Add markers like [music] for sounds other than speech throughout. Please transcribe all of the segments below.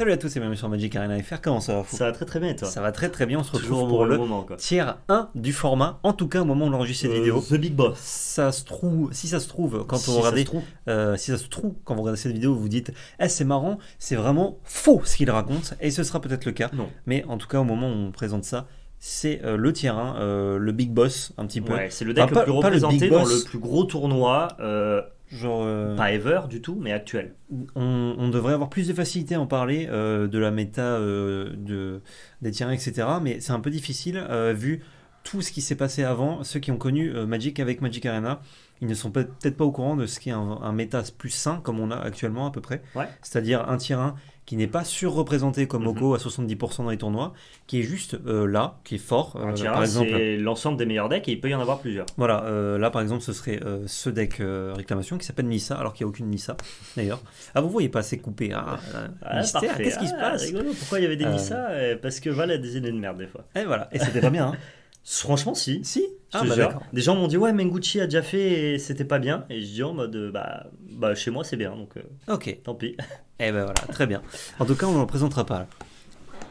Salut à tous et bienvenue sur Magic Arena FR, comment ça va fou Ça va très très bien et toi Ça va très très bien, on se retrouve pour le moment quoi. tiers 1 du format, en tout cas au moment où on enregistre cette Euh, vidéo. The Big Boss. Ça se trouve, si ça se trouve, quand Si vous regardez, euh, si ça se trouve, quand vous regardez cette vidéo, vous vous dites, eh c'est marrant, c'est vraiment faux ce qu'il raconte, et ce sera peut-être le cas. Non. Mais en tout cas, au moment où on présente ça, c'est euh, le tiers 1, euh, le big boss, un petit peu. Ouais, c'est le deck Enfin, le plus pas le représenté Big dans le plus gros tournoi, euh, Genre, euh, pas ever du tout, mais actuel. on, on devrait avoir plus de facilité à en parler euh, de la méta euh, de, des tiers 1, etc. Mais c'est un peu difficile vu tout ce qui s'est passé avant. Ceux qui ont connu Magic avec Magic Arena, ils ne sont peut- peut-être pas au courant de ce qu'est un, un méta plus sain comme on a actuellement à peu près. Ouais. C'est-à-dire un tiers 1 qui n'est pas surreprésenté comme. Oko à 70% dans les tournois, qui est juste euh, là, qui est fort. Euh, par exemple, c'est l'ensemble des meilleurs decks et il peut y en avoir plusieurs. voilà, euh, là par exemple, ce serait euh, ce deck réclamation qui s'appelle Nissa, alors qu'il n'y a aucune Nissa d'ailleurs. Ah, vous voyez pas, c'est coupé. Ah, euh, Ah, parfait. qu'est-ce qui se Ah, passe? rigolo. Pourquoi il y avait des Nissa? Parce que Val a des idées de merde des fois. Et voilà, et c'était pas bien. Hein. [laughs] Franchement, si. si Ah, bah d'accord. Des gens m'ont dit ouais Menguchi a déjà fait et c'était pas bien et je dis en mode bah, bah chez moi c'est bien donc euh, Ok, tant pis. et ben voilà, très bien. En tout cas, on ne le présentera pas là,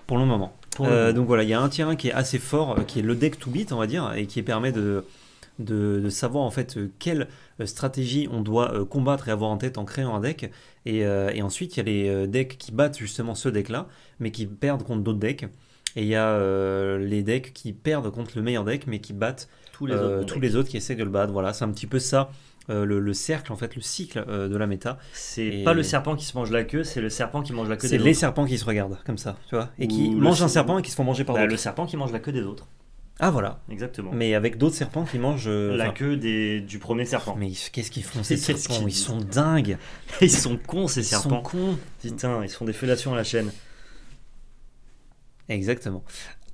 pour le moment. Pour le Euh, moment. donc voilà, il y a un 1 qui est assez fort, euh, qui est le deck to beat, on va dire, et qui permet de, de, de savoir en fait quelle stratégie on doit combattre et avoir en tête en créant un deck. Et, euh, et ensuite, il y a les decks qui battent justement ce deck-là, mais qui perdent contre d'autres decks. Et il y a euh, les decks qui perdent contre le meilleur deck, mais qui battent tous les euh, autres. tous les autres qui essaient de le battre. Voilà, c'est un petit peu ça, euh, le, le cercle, en fait, le cycle euh, de la méta. C'est Et- pas le serpent qui se mange la queue, c'est le serpent qui mange la queue C'est des les autres. serpents qui se regardent, comme ça, tu vois, et Ou qui mangent un ser- serpent et qui se font manger par Bah, d'autres. le serpent qui mange la queue des autres. Ah voilà, Exactement. mais avec d'autres serpents qui mangent. euh, la queue des, du premier serpent. Mais qu'est-ce qu'ils font [laughs] ces serpents? Ils sont dingues. [laughs] Ils sont cons ces Ils sont serpents. cons. Putain, ils font des fellations à la chaîne. Exactement.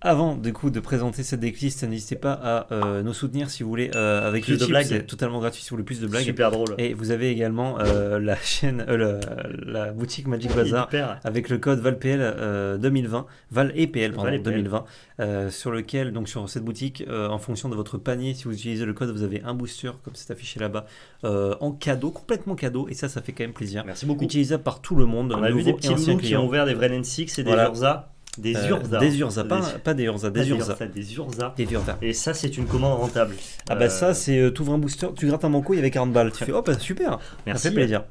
Avant du coup de présenter cette decklist, n'hésitez pas à euh, nous soutenir si vous voulez euh, avec Plus de blagues. c'est totalement gratuit si vous voulez plus de blagues. Super drôle. Et vous avez également euh, la chaîne, euh, la boutique Magic Bazaar avec le code VALPL euh, 2020, Val et PL pardon, Val et PL. 2020, euh, sur lequel, donc sur cette boutique, en fonction de votre panier, si vous utilisez le code, vous avez un booster, comme c'est affiché là-bas, en cadeau, complètement cadeau, et ça, ça fait quand même plaisir. Merci beaucoup. Utilisable par tout le monde, On a vu des petits qui ont ouvert des vrais N6 et des Voilà. Urza. Des Euh, Urza. Des Urza, pas, pas des Urza, des Urza. Des Urza. Des Urza. Et ça, c'est une commande rentable. Ah bah Euh, ça, c'est euh, t'ouvres un booster, tu grattes un manco, il y avait 40 balles. Tu fais, oh bah super, Merci. ça fait plaisir.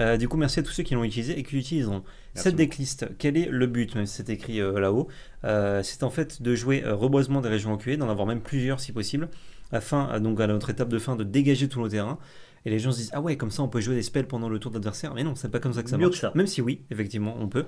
Euh, du coup, merci à tous ceux qui l'ont utilisé et qui l'utiliseront. Cette decklist, quel est le but, même si c'est écrit euh, là-haut? Euh, C'est en fait de jouer euh, reboisement des régions enculées, d'en avoir même plusieurs si possible, afin, euh, donc à notre étape de fin, de dégager tous nos terrains. Et les gens se disent, ah ouais, comme ça on peut jouer des spells pendant le tour d'adversaire. Mais non, c'est pas comme ça que ça Mieux marche. que ça. Même si oui, effectivement, on peut.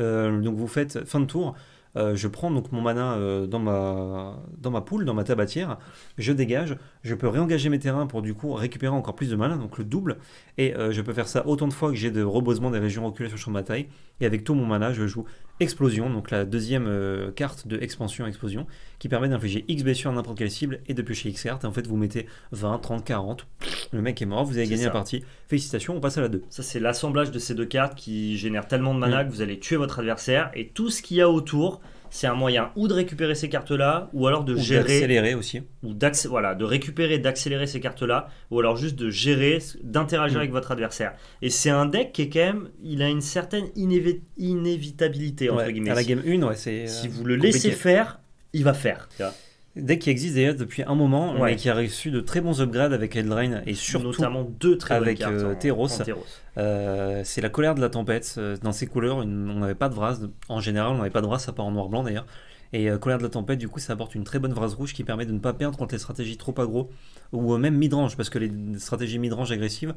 Euh, donc vous faites fin de tour. euh, je prends donc mon mana euh, dans, ma, dans ma poule, dans ma tabatière, je dégage, je peux réengager mes terrains pour du coup récupérer encore plus de mana, donc le double, et euh, je peux faire ça autant de fois que j'ai de reboisement des régions reculées sur le champ de bataille, et avec tout mon mana, je joue Explosion, donc la deuxième euh, carte de expansion Explosion, qui permet d'infliger X blessures à n'importe quelle cible et de piocher X cartes, et en fait vous mettez 20, 30, 40, le mec est mort, vous avez gagné ça. la partie, félicitations, on passe à la 2. Ça, c'est l'assemblage de ces deux cartes qui génèrent tellement de mana Mm. que vous allez tuer votre adversaire. Et tout ce qu'il y a autour, c'est un moyen ou de récupérer ces cartes-là, ou alors de Ou gérer, d'accélérer aussi. ou voilà, de récupérer, d'accélérer ces cartes-là, ou alors juste de gérer, d'interagir Mm. avec votre adversaire. Et c'est un deck qui est quand même, il a une certaine inévi- inévitabilité entre Ouais, guillemets. à la game 1, ouais, c'est. si euh, vous le compliqué. laissez faire, il va faire. tu vois. Deck qui existe d'ailleurs depuis un moment, Ouais. mais qui a reçu de très bons upgrades avec Eldraine et surtout Notamment deux très avec, cartes euh, Theros. Theros. Euh, c'est la colère de la tempête. Euh, Dans ces couleurs, une- on n'avait pas de Vras. En général, on n'avait pas de Vras, à part en noir-blanc d'ailleurs. Et euh, colère de la tempête, du coup, ça apporte une très bonne Vras rouge qui permet de ne pas perdre contre les stratégies trop aggro ou même mid-range, parce que les stratégies mid-range agressives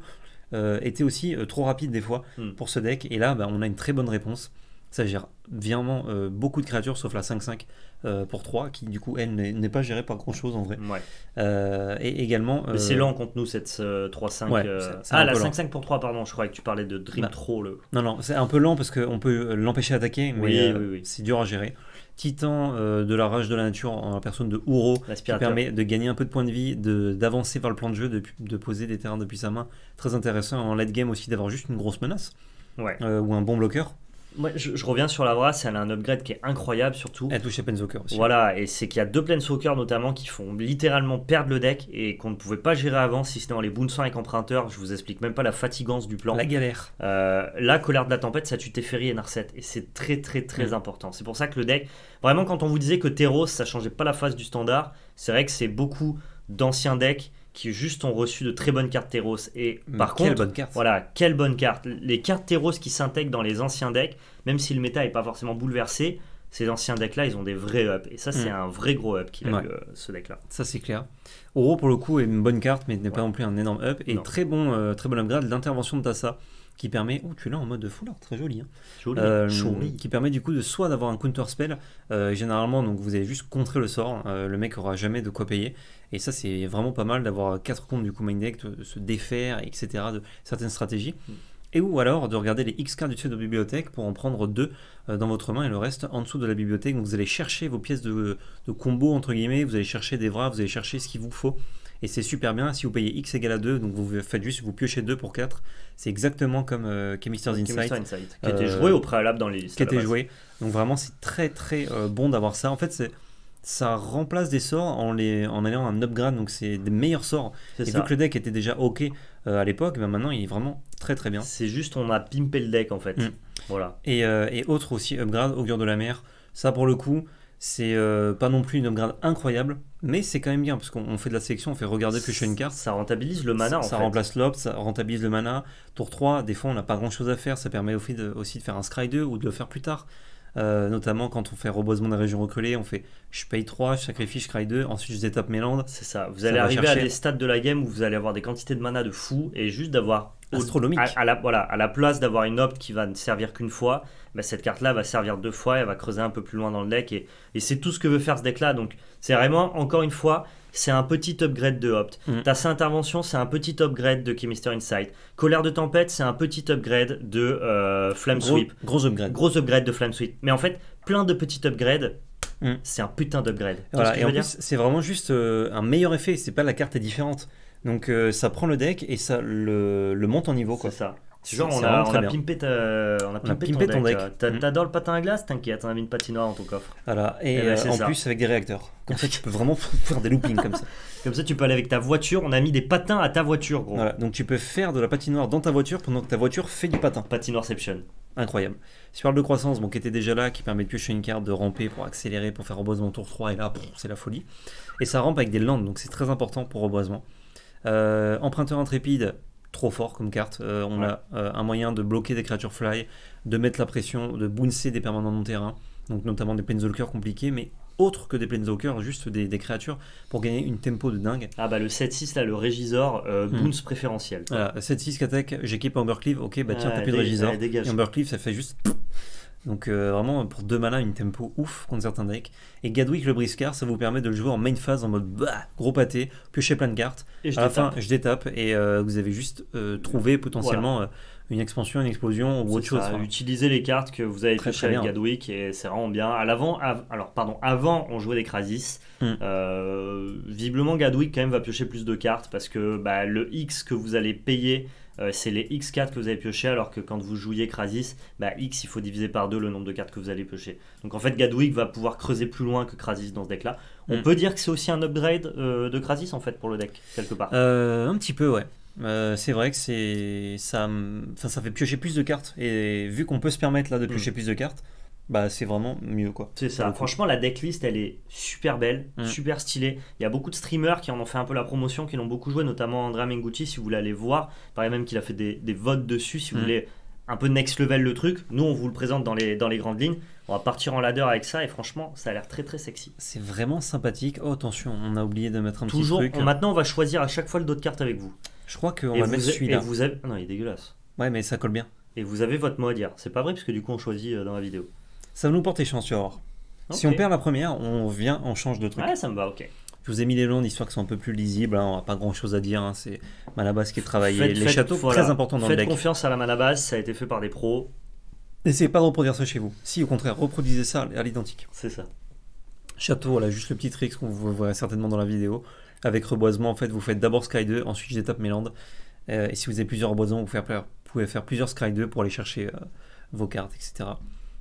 étaient aussi trop rapides des fois Hmm. pour ce deck. Et là, bah, on a une très bonne réponse. Ça gère vraiment beaucoup de créatures, sauf la 5-5 euh, pour 3, qui du coup, elle, n'est pas gérée par grand-chose en vrai. Ouais. Euh, et également... Mais c'est euh, lent contre nous cette euh, 3-5. Ouais, euh, c'est- c'est Ah, la peu lent. 5-5 pour 3, pardon, je croyais que tu parlais de Dream Bah, Troll. le- Non, non, c'est un peu lent parce qu'on peut l'empêcher d'attaquer, mais Oui, oui, oui. c'est dur à gérer. Titan euh, de la rage de la nature en la personne de Uro, qui permet de gagner un peu de points de vie, d'avancer vers le plan de jeu, de, de poser des terrains depuis sa main. Très intéressant en late game aussi d'avoir juste une grosse menace Ouais. euh, ou un bon bloqueur. Moi, je, je reviens sur la brasse, elle a un upgrade qui est incroyable surtout. Elle touche à Planeswalker aussi. Voilà, et c'est qu'il y a deux Planeswalkers notamment qui font littéralement perdre le deck et qu'on ne pouvait pas gérer avant, si ce n'est en les bounçant avec emprunteur. Je vous explique même pas la fatigance du plan. La galère. Euh, là, Colère de la Tempête, ça tue Teferi et Narset. Et c'est très, très, très Mm. important. C'est pour ça que le deck, vraiment, quand on vous disait que Teros, ça changeait pas la face du standard, c'est vrai que c'est beaucoup d'anciens decks qui juste ont reçu de très bonnes cartes Teros. Et par Quelle contre, bonne carte. voilà, quelle bonne carte. Les cartes Teros qui s'intègrent dans les anciens decks, même si le méta est pas forcément bouleversé, ces anciens decks-là, ils ont des vrais ups. Et ça, c'est Mm. un vrai gros up qu'il a Ouais. eu, euh, ce deck-là. Ça c'est clair. Oro pour le coup est une bonne carte, mais n'est pas non plus un énorme up. Et Non. très bon, euh, très bon upgrade l'intervention de Tassa qui permet. Oh, tu l'as en mode foulard, très joli. hein. Joli. Euh, Joli. qui permet du coup de soit d'avoir un counter spell. euh, généralement, donc vous allez juste contrer le sort. euh, le mec aura jamais de quoi payer. Et ça, c'est vraiment pas mal d'avoir 4 comptes du coup main deck, de se défaire, etc. de certaines stratégies. Mm. Et ou alors de regarder les X cartes du dessus de la bibliothèque pour en prendre deux dans votre main et le reste en dessous de la bibliothèque. Donc vous allez chercher vos pièces de, de combo entre guillemets, vous allez chercher des vrais, vous allez chercher ce qu'il vous faut. Et c'est super bien si vous payez X égale à 2, donc vous faites juste, vous piochez 2 pour 4. C'est exactement comme euh, Chemisters Insight Insight, qui était Euh, joué au préalable dans les listes. qui à était joué. Donc vraiment, c'est très très euh, bon d'avoir ça. En fait, c'est ça remplace des sorts en, les, en allant un upgrade, donc c'est des meilleurs sorts. Et ça. vu que le deck était déjà ok euh, à l'époque, ben maintenant il est vraiment très très bien. C'est juste, on a pimpé le deck en fait. Mm. Voilà. Et, euh, et autre aussi, upgrade, Augure de la mer. Ça pour le coup, c'est euh, pas non plus une upgrade incroyable, mais c'est quand même bien parce qu'on on fait de la sélection, on fait regarder piocher une carte. Ça rentabilise le mana ça en ça fait. remplace l'opt, ça rentabilise le mana. Tour 3, des fois on n'a pas grand chose à faire, ça permet aussi de, aussi de faire un scry 2 ou de le faire plus tard. Euh, notamment quand on fait reboisement des régions reculées, on fait je paye 3, je sacrifie, je scry 2, ensuite je détape mes landes. C'est ça. Vous Ça allez arriver chercher- à des stades de la game où vous allez avoir des quantités de mana de fou et juste d'avoir Astronomique. À, à la, voilà, à la place d'avoir une opt qui va ne servir qu'une fois, bah, cette carte-là va servir deux fois, elle va creuser un peu plus loin dans le deck et, et c'est tout ce que veut faire ce deck-là. Donc c'est vraiment, encore une fois, c'est un petit upgrade de opt. Mm. Tasse Intervention, c'est un petit upgrade de Chemister Insight. Colère de Tempête, c'est un petit upgrade de euh, Flame Gros, Sweep. gros upgrade. Gros upgrade de Flame Sweep. Mais en fait, plein de petits upgrades, Mm. c'est un putain d'upgrade. Voilà, ce et en plus, c'est vraiment juste euh, un meilleur effet. C'est pas la carte est différente. Donc euh, ça prend le deck et ça le, le monte en niveau. C'est ça. C'est- Genre, on a, on a pimpé, ta- on a pimpé pimpé ton, ton deck. Mm. T'adores le patin à glace T'inquiète, on a mis une patinoire dans ton coffre. Voilà. Et Eh ben, euh, en ça. plus avec des réacteurs. Comme ça, tu [laughs] peux vraiment [laughs] faire des loopings comme ça. Comme ça, tu peux aller avec ta voiture. On a mis des patins à ta voiture, gros. Voilà. Donc tu peux faire de la patinoire dans ta voiture pendant que ta voiture fait du patin. Patinoireception. Incroyable. Si tu parles de croissance, bon, qui était déjà là, qui permet de piocher une carte, de ramper pour accélérer, pour faire reboisement tour 3, et là, c'est la folie. Et ça rampe avec des landes, donc c'est très important pour reboisement. Euh, emprunteur intrépide, trop fort comme carte. Euh, on Ouais. a euh, un moyen de bloquer des créatures fly, de mettre la pression, de bouncer des permanents non terrain, donc notamment des planeswalkers compliqués, mais autres que des planeswalkers, juste des, des créatures pour gagner une tempo de dingue. Ah bah le 7-6 là, le Régisor, euh, Mm. bounce préférentiel. Voilà, 7-6 qu'attaque, j'équipe Ambercleave, ok, bah tiens, Ouais, t'as plus de Régisor. dégage. Et Ambercleave, ça fait juste. Donc euh, vraiment, pour deux mana, une tempo ouf contre certains decks. Et Gadwick le briscard, ça vous permet de le jouer en main phase en mode bah, gros pâté, piocher plein de cartes. Et je à la fin, je détape et euh, vous avez juste euh, trouvé potentiellement une expansion, une explosion ou autre chose. Enfin, Utilisez les cartes que vous avez Très, avec. Gadwick et c'est vraiment bien. À l'avant, av- alors pardon, avant on jouait des Krasis. Mm. Euh, visiblement Gadwick quand même va piocher plus de cartes parce que bah, le X que vous allez payer euh, c'est les X cartes que vous avez pioché alors que quand vous jouiez Krasis, bah, X il faut diviser par deux le nombre de cartes que vous allez piocher. Donc en fait Gadwick va pouvoir creuser plus loin que Krasis dans ce deck là. On Mm. peut dire que c'est aussi un upgrade euh, de Krasis en fait pour le deck quelque part. euh, un petit peu, ouais. Euh, c'est vrai que c'est ça, ça fait piocher plus de cartes et vu qu'on peut se permettre là de piocher plus de cartes, bah c'est vraiment mieux quoi. C'est ça. Franchement, la decklist, elle est super belle, Mm. super stylée. Il y a beaucoup de streamers qui en ont fait un peu la promotion, qui l'ont beaucoup joué, notamment Andrea Mengucci, si vous voulez aller voir. Il paraît même qu'il a fait des, des votes dessus, si vous Mm. voulez un peu next level le truc. Nous, on vous le présente dans les, dans les grandes lignes. On va partir en ladder avec ça, et franchement, ça a l'air très très sexy. C'est vraiment sympathique. Oh attention, on a oublié de mettre un Toujours, petit truc. on- maintenant, on va choisir à chaque fois le dos de carte avec vous. Je crois qu'on va vous, mettre et celui-là. avez... Non, il est dégueulasse. Ouais, mais ça colle bien. Et vous avez votre mot à dire. C'est pas vrai, parce que du coup, on choisit euh, dans la vidéo. Ça va nous porter chance, tu vas voir. Si on perd la première, on vient, on change de truc. Ouais, ça me va, ok. Je vous ai mis les landes histoire qu'ils soient un peu plus lisibles. hein, on n'a pas grand chose à dire. hein, C'est Malabas qui est travaillé. Faites- les faites- châteaux, voilà. très importants dans Faites le deck. confiance à la mana base, ça a été fait par des pros. N'essayez pas de reproduire ça chez vous. Si, au contraire, reproduisez ça à l'identique. C'est ça. Château, voilà, juste le petit trick qu'on vous verrez certainement dans la vidéo. Avec reboisement, en fait, vous faites d'abord Sky 2, ensuite je tape mes landes. Euh, et si vous avez plusieurs reboisements, vous, pouvez faire- vous pouvez faire plusieurs Sky 2 pour aller chercher euh, vos cartes, etc.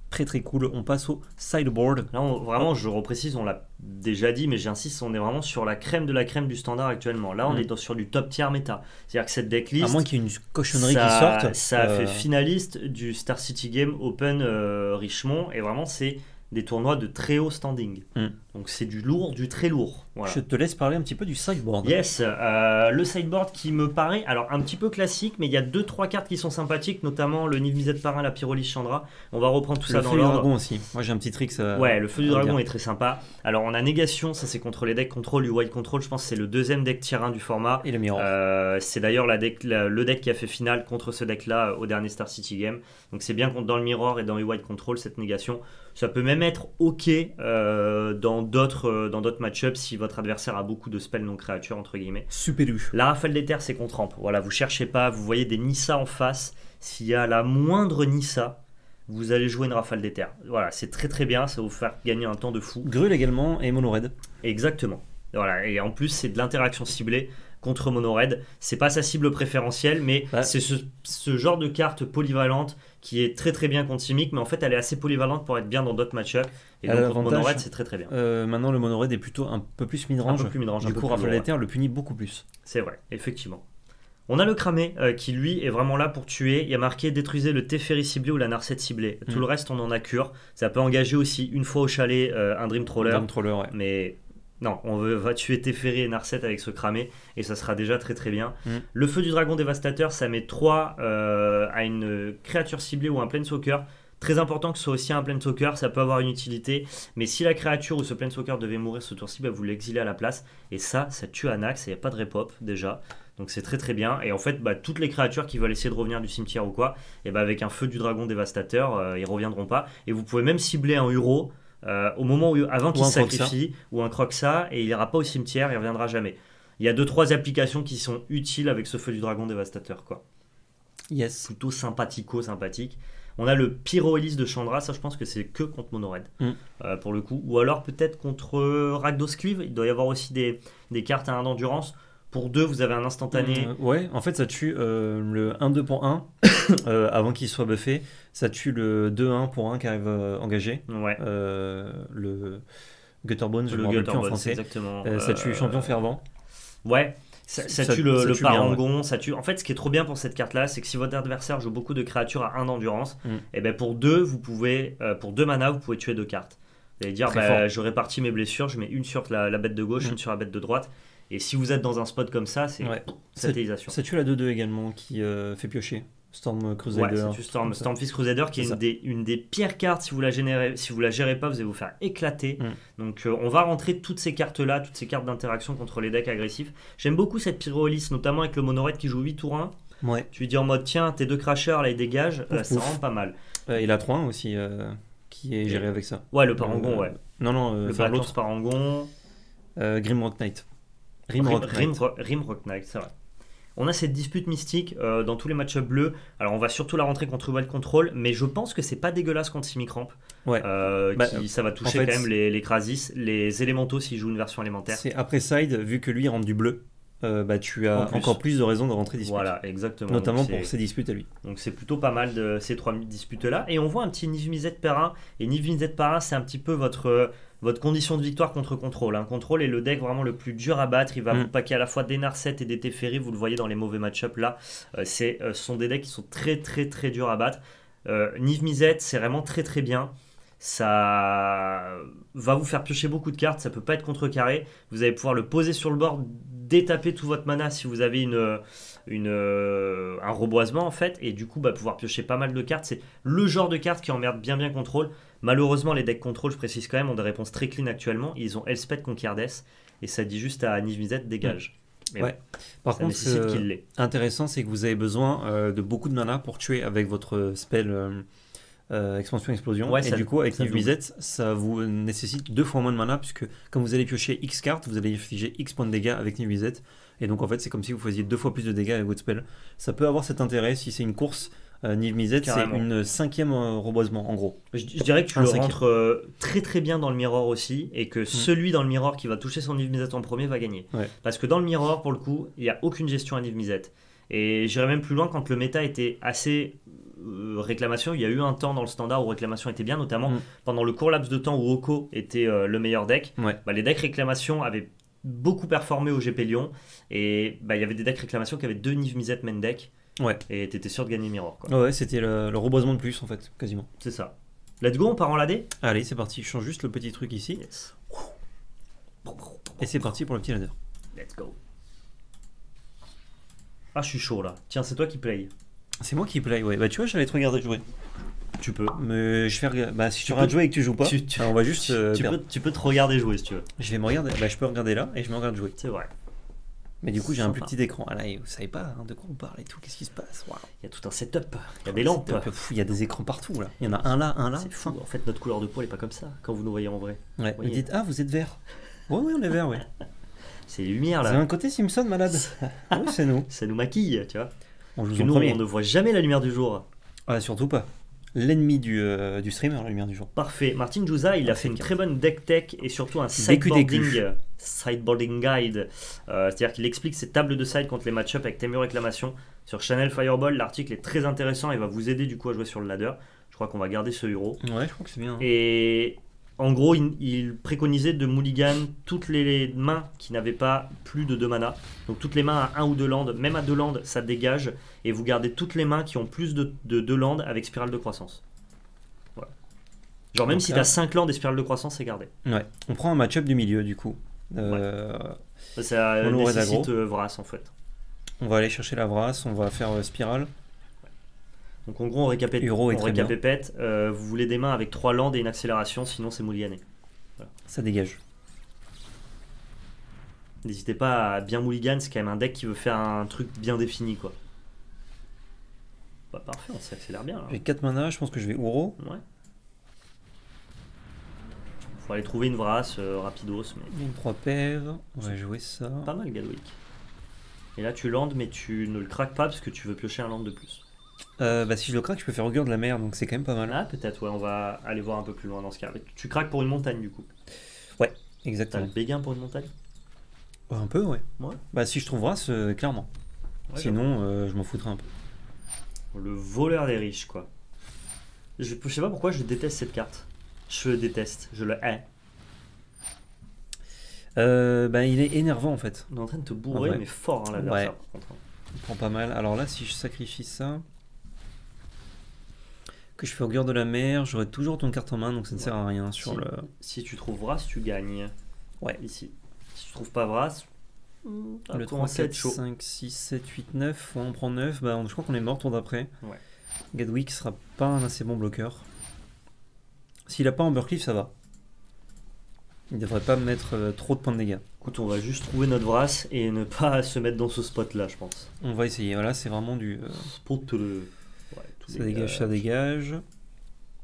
Très très cool. On passe au sideboard. Là, on- vraiment, je reprécise, on l'a déjà dit, mais j'insiste, on est vraiment sur la crème de la crème du standard actuellement. Là, on Mm. est dans- sur du top tier méta. C'est-à-dire que cette À decklist, moins qu'il y ait une cochonnerie ça, qui sorte. ça a euh, fait finaliste du Star City Game Open euh, Richmond, et vraiment, c'est des tournois de très haut standing. Mm. Donc, c'est du lourd, du très lourd. Voilà. Je te laisse parler un petit peu du sideboard. Yes, euh, le sideboard qui me paraît alors un petit peu classique, mais il y a deux trois cartes qui sont sympathiques, notamment le Niv Mizzet Parrain, la Pyrolis Chandra. On va reprendre tout Le ça dans feu du l'ordre. dragon aussi. Moi j'ai un petit trick. Ça... Ouais, le feu du dragon dire. est très sympa. Alors on a négation, ça c'est contre les decks contrôle du white control. Je pense c'est le deuxième deck tier 1 du format. Et le miroir. Euh, c'est d'ailleurs la deck- la- le deck qui a fait finale contre ce deck-là euh, au dernier Star City Game. Donc c'est bien contre dans le mirror et dans le white control cette négation. Ça peut même être ok euh, dans d'autres euh, dans d'autres match-ups si votre adversaire a beaucoup de spells non créatures entre guillemets. Super. La rafale des terres, c'est contre rampe. Voilà, vous cherchez pas, vous voyez des Nissa en face. S'il y a la moindre Nissa, vous allez jouer une rafale des terres. Voilà, c'est très très bien, ça va vous faire gagner un temps de fou. Grul également et mono red. Exactement. Voilà, et en plus, c'est de l'interaction ciblée contre Mono Red. C'est pas sa cible préférentielle, mais Ouais. c'est ce, ce genre de carte polyvalente qui est très très bien contre Simic, mais en fait, elle est assez polyvalente pour être bien dans d'autres match-ups. Et donc, contre Mono l'avantage- Red, c'est très très bien. Euh, maintenant le mono red est plutôt un peu plus midrange. Un peu plus midrange, Du coup Rafale Terres le punit beaucoup plus. C'est vrai, effectivement. On a le cramé euh, qui lui est vraiment là pour tuer. Il y a marqué détruisez le Teferi ciblé ou la Narset ciblée. Tout Mm. le reste, on en a cure. Ça peut engager aussi une fois au chalet euh, un Dream Troller. Dame Troller, ouais. Mais non, on va tuer Teferi et Narset avec ce cramé et ça sera déjà très très bien. Mm. Le feu du dragon dévastateur, ça met 3 à une créature ciblée ou un planeswalker. Très important que ce soit aussi un planeswalker, ça peut avoir une utilité, mais si la créature ou ce planeswalker devait mourir ce tour-ci, bah, vous l'exilez à la place, et ça, ça tue Anax, et il n'y a pas de repop déjà, donc c'est très très bien, et en fait, bah, toutes les créatures qui veulent essayer de revenir du cimetière ou quoi, et bah, avec un feu du dragon dévastateur, euh, ils reviendront pas, et vous pouvez même cibler un Uro euh, au moment où, avant qu'il se sacrifie, ou un Croxa, et il ira pas au cimetière, il reviendra jamais. Il y a deux trois applications qui sont utiles avec ce feu du dragon dévastateur, quoi Yes. plutôt sympathico sympathique. On a le Pyrohélis de Chandra, ça je pense que c'est que contre Monored Mm. euh, pour le coup. Ou alors peut-être contre euh, Rakdos Cleave, il doit y avoir aussi des, des cartes à 1 d'endurance. Pour deux, vous avez un instantané. Euh, ouais, en fait, ça tue euh, le 1-2 pour 1 [coughs] euh, avant qu'il soit buffé. Ça tue le 2-1 pour 1 qui arrive euh, engagé. Ouais, Euh, le Gutterbones, je le plus en Gutterbones, français. exactement. Euh, ça tue Euh, champion fervent. Ouais, ça, ça Ça- tue le, ça le tue bien, parangon, ça tue. En fait, ce qui est trop bien pour cette carte-là, c'est que si votre adversaire joue beaucoup de créatures à 1 d'endurance, Mm. et ben pour deux, vous pouvez, euh, pour deux mana, vous pouvez tuer deux cartes. Vous allez dire, bah, je répartis mes blessures, je mets une sur la, la bête de gauche, Mm. une sur la bête de droite. Et si vous êtes dans un spot comme ça, c'est Ouais. satellisation. Ça tue la 2-2 également qui euh, fait piocher. Storm Crusader. Ouais, c'est Storm. Stormfist Crusader qui est, C'est une des, une des pires cartes si vous la générez, si vous la gérez pas, vous allez vous faire éclater. Mm. Donc euh, on va rentrer toutes ces cartes là, toutes ces cartes d'interaction contre les decks agressifs. J'aime beaucoup cette Pyrolis, notamment avec le monored qui joue 8 tours 1. Ouais. Tu lui dis en mode tiens, tes deux crashers là ils dégagent, Euh, ça pouf. rend pas mal. Euh, et la 3 aussi euh, qui est gérée avec ça. Ouais, le parangon, ouais. Non, non, Le enfin, Parangon, l'autre. parangon. Euh, Grimrock Knight. Rim, Rimrock Rim, Knight. Rim Rock Knight, c'est vrai. On a cette dispute mystique euh, dans tous les match-ups bleus. Alors on va surtout la rentrer contre Wild Control, mais je pense que c'est pas dégueulasse contre Simicramp. Ouais. Euh, Bah, qui, ça va toucher fait, quand même les, les Krasis, les élémentaux s'ils jouent une version élémentaire. C'est après side, vu que lui il rentre du bleu, euh, bah, tu as En plus. encore plus de raisons de rentrer dispute. Voilà, exactement. Notamment pour ses disputes à lui. Donc c'est plutôt pas mal de ces trois disputes-là. Et on voit un petit Niv-Mizzet Perrin. Et Niv-Mizzet Perrin, c'est un petit peu votre, votre condition de victoire contre contrôle. Un contrôle est le deck vraiment le plus dur à battre. Il va Mm. vous paquer à la fois des Narset et des Teferi. Vous le voyez dans les mauvais match-ups là. Euh, c'est, euh, ce sont des decks qui sont très très très durs à battre. Niv-Mizzet, c'est vraiment très très bien. Ça va vous faire piocher beaucoup de cartes. Ça peut pas être contrecarré. Vous allez pouvoir le poser sur le bord, détaper tout votre mana si vous avez une une, euh, un reboisement en fait. Et du coup bah, pouvoir piocher pas mal de cartes. C'est le genre de carte qui emmerde bien bien contrôle. Malheureusement les decks contrôle je précise quand même ont des réponses très clean actuellement. Ils ont Elspeth Conquer et ça dit juste à Niv-Mizzet dégage. Mais Ouais. Par contre, euh, qu'il l'ait. intéressant, c'est que vous avez besoin euh, de beaucoup de mana pour tuer avec votre spell euh, euh, expansion explosion. Ouais, et ça- du coup, avec double. Mizzet, ça vous nécessite deux fois moins de mana, puisque comme vous allez piocher X cartes, vous allez infliger X points de dégâts avec Niv Mizzet. Et donc en fait, c'est comme si vous faisiez deux fois plus de dégâts avec votre spell. Ça peut avoir cet intérêt si c'est une course. Euh, Niv Mizzet, c'est une cinquième euh, reboisement, en gros. je, je dirais que tu Un le cinquième. rentres euh, très très bien dans le mirror aussi et que celui dans le mirror qui va toucher son Niv-Mizzet en premier va gagner Ouais. parce que dans le mirror pour le coup il n'y a aucune gestion à Niv-Mizzet et j'irais même plus loin quand le méta était assez euh, réclamation. Il y a eu un temps dans le standard où réclamation était bien, notamment Mm. pendant le court laps de temps où Oko était euh, le meilleur deck. Ouais. Bah, les decks réclamation avaient beaucoup performé au GP Lyon et bah, il y avait des decks réclamation qui avaient deux Niv Mizzet main deck. Ouais. Et t'étais sûr de gagner Mirror. Quoi. Ouais, c'était le, le reboisement de plus en fait, quasiment. C'est ça. Let's go, on part en ladé? Allez, c'est parti. Je change juste le petit truc ici. Yes. Et c'est parti pour le petit ladder. Let's go. Ah, je suis chaud là. Tiens, c'est toi qui play. C'est moi qui play, ouais. Bah tu vois, j'allais te regarder jouer. Tu peux. Mais je rega- Bah si Tu tu regardes peux- jouer et que tu joues pas, tu- tu- bah, on va juste. Tu, euh, tu peux, tu peux te regarder jouer si tu veux. Je vais me regarder. Bah je peux regarder là et je me regarde jouer. C'est vrai. Mais du coup, j'ai un plus petit écran. Ah là, vous savez pas hein, de quoi on parle et tout. Qu'est-ce qui se passe? Il y a tout un setup. Il y a des lampes. C'est fou, Il y a des écrans partout là. Il y en a un là, un là. C'est fou. fin. En fait, notre couleur de peau, elle est pas comme ça quand vous nous voyez en vrai. Ouais. Vous dites ah vous êtes vert. Ouais ouais on est vert ouais. [laughs] C'est les lumières Vous là. un côté Simpson malade. [laughs] oui c'est nous. Ça nous maquille, tu vois. On joue Que en nous, premier. on ne voit jamais la lumière du jour. Ah surtout pas. L'ennemi du, euh, du streamer, la lumière du jour. Parfait. Martin Jouza, il a fait une très bonne deck tech et surtout un sideboarding, euh, sideboarding guide. Euh, C'est-à-dire qu'il explique ses tables de side contre les match-up avec Temur Réclamation sur Channel Fireball. L'article est très intéressant et va vous aider du coup à jouer sur le ladder. Je crois qu'on va garder ce euro. Ouais, je crois que c'est bien. hein. Et en gros, il, il préconisait de mulligan toutes les mains qui n'avaient pas plus de 2 mana. Donc toutes les mains à 1 ou 2 landes, même à 2 landes, ça dégage. Et vous gardez toutes les mains qui ont plus de 2 landes avec spirale de croissance. Voilà. Genre même Donc si t'as 5 landes et spirale de croissance, c'est gardé. Ouais. On prend un match-up du milieu du coup. Euh, Ça Mono red nécessite euh, Vras en fait. On va aller chercher la vrasse, on va faire euh, spirale. Donc en gros, on récapé- Euro on récapépète. Euh, vous voulez des mains avec 3 landes et une accélération, sinon c'est mulligané. Ça dégage. N'hésitez pas à bien mulligan, c'est quand même un deck qui veut faire un truc bien défini quoi. Bah, parfait, on s'accélère bien là. J'ai 4 mana, je pense que je vais Uro. Ouais. Faut aller trouver une Vras euh, rapidos, mais Une 3 pèves. On va jouer ça. pas mal Gadwick. Et là tu landes, mais tu ne le craques pas parce que tu veux piocher un land de plus. Euh, bah, si je le craque, je peux faire augure de la mer, donc c'est quand même pas mal. Ah peut-être, ouais, on va aller voir un peu plus loin dans ce cas. Tu craques pour une montagne du coup. T'as Exactement. le béguin pour une montagne Ouais, un peu, ouais. Ouais. Bah, si je trouve vrasse, euh, clairement. Ouais, Sinon, euh, je m'en foutrais un peu. Le voleur des riches quoi. Je, je sais pas pourquoi je déteste cette carte. Je le déteste, je le hais. Euh, bah, il est énervant en fait. On est en train de te bourrer, Ah ouais. mais fort hein, l'adversaire Ouais. par contre. Il prend pas mal. Alors là, si je sacrifie ça, que je fais augure de la mer, j'aurai toujours ton carte en main, donc ça ne sert à rien sur Si. le. Si tu trouves Vras, tu gagnes. Ouais. Ici. Si tu trouves pas Vras, ça Le 3, commence à 4, être chaud. 5, 6, 7, 8, 9. Ouais, on prend 9. Bah, on- je crois qu'on est mort tour d'après. Ouais. Gadwick sera pas un assez bon bloqueur. S'il a pas Ambercliff, ça va. Il devrait pas me mettre euh, trop de points de dégâts. Écoute, on va juste trouver notre Vras et ne pas [laughs] se mettre dans ce spot là, je pense. On va essayer. Voilà, c'est vraiment du. euh, Spot le. Ça dégage, ça dégage.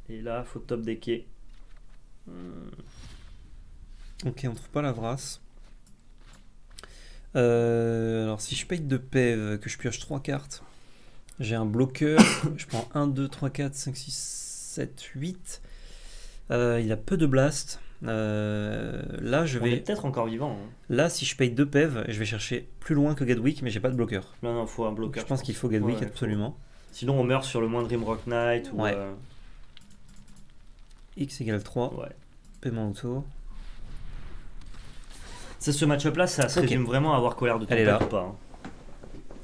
Et là, faut top decker. Hmm. Ok, on trouve pas la vrasse. Euh, alors, si je paye de PEV, que je pioche 3 cartes, j'ai un bloqueur. [coughs] je prends 1, 2, 3, 4, 5, 6, 7, 8. Euh, il a peu de blast. Euh, là, je On vais. peut-être encore vivant. hein. Là, si je paye 2 PEV, je vais chercher plus loin que Gadwick, mais j'ai pas de bloqueur. Non, non, faut un bloqueur. je pense qu'il faut Gadwick Ouais, absolument. Sinon, on meurt sur le moindre Rimrock Knight ou. Ouais. euh, X égale 3, ouais. paiement auto. C'est ce match-up là, ça se Ok. résume vraiment à avoir colère de tempête là. ou pas. hein.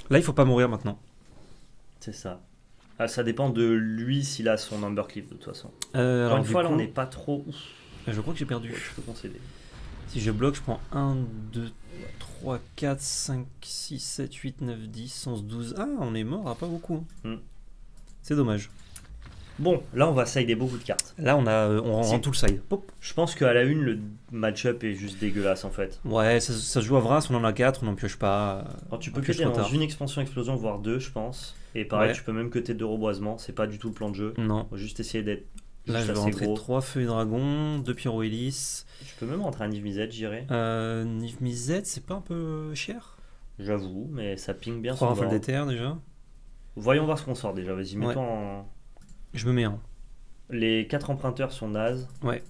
Là, il faut pas mourir maintenant. C'est ça. Ah, ça dépend de lui s'il a son number clip de toute façon. Euh, alors, une fois, là, coup, on n'est pas trop. Ouf, je crois que j'ai perdu. ouais, je peux concéder. Si je bloque, je prends 1, 2, 3, 4, 5, 6, 7, 8, 9, 10, 11, 12. Ah, on est mort à pas beaucoup. Hmm. C'est dommage. Bon, là, on va sider beaucoup de cartes. Là, on, a, euh, on rend tout le side. Pop. Je pense qu'à la une, le match-up est juste dégueulasse en fait. Ouais, ça, ça se joue à Vras, on en a 4, on n'en pioche pas. Alors, tu peux pioche cutter trop dans tard. une expansion explosion, voire deux, je pense. Et pareil, Ouais. tu peux même cutter deux reboisements, c'est pas du tout le plan de jeu. Non. Faut juste essayer d'être Là, je vais rentrer gros. 3 feuilles dragon, 2 pyro hélice. Tu peux même rentrer un Niv Mizzet, j'irais. Euh, Niv Mizzet, c'est pas un peu cher? J'avoue, mais ça ping bien 3 son rafales bord. d'éther déjà. Voyons voir ce qu'on sort déjà, vas-y, Ouais. mettons en... Je me mets un. Les quatre emprunteurs sont nazes. Ouais.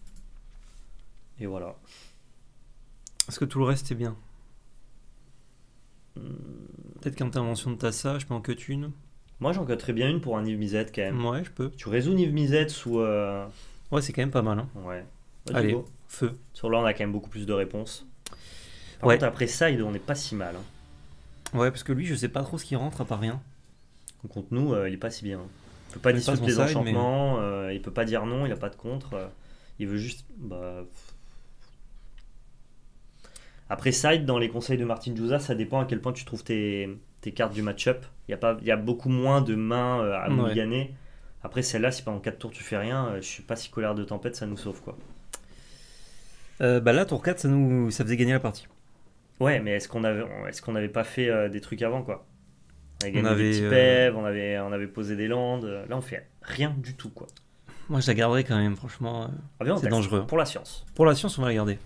Et voilà. Est-ce que tout le reste est bien? Hmm, Peut-être qu'intervention de Tassa, je peux en cut une. Moi, j'en coterais bien une pour un Niv Mizzet quand même. Ouais, je peux. Tu résous Niv Mizzet sous. euh, Ouais, c'est quand même pas mal. Hein. Ouais. Allez, go. feu. Sur là, on a quand même beaucoup plus de réponses. Par Ouais. contre, après Side, on n'est pas si mal. hein. Ouais, parce que lui, je sais pas trop ce qui rentre à part rien. Donc, contre nous, euh, il est pas si bien. Il peut pas Il son les mais- enchantements, euh, il peut pas dire non, il a pas de contre. il veut juste. Bah... Après Side, dans les conseils de Martin Juza, ça dépend à quel point tu trouves tes, tes cartes du match-up. Il y, a pas- y a beaucoup moins de mains euh, à Ouais. gagner. Après, celle-là, si pendant 4 tours tu fais rien, euh, je suis pas si colère de tempête, ça nous sauve quoi. Euh, bah là, tour 4, ça, nous... ça faisait gagner la partie. Ouais, mais est-ce qu'on avait, qu'on n'avait pas fait des trucs avant quoi? On avait gagné avait, des petits pèves, on avait, on avait posé des landes. Là, on fait rien du tout quoi. Moi, je la garderai quand même, franchement. Ah, on C'est dangereux. Pour la science. Pour la science, on va la garder.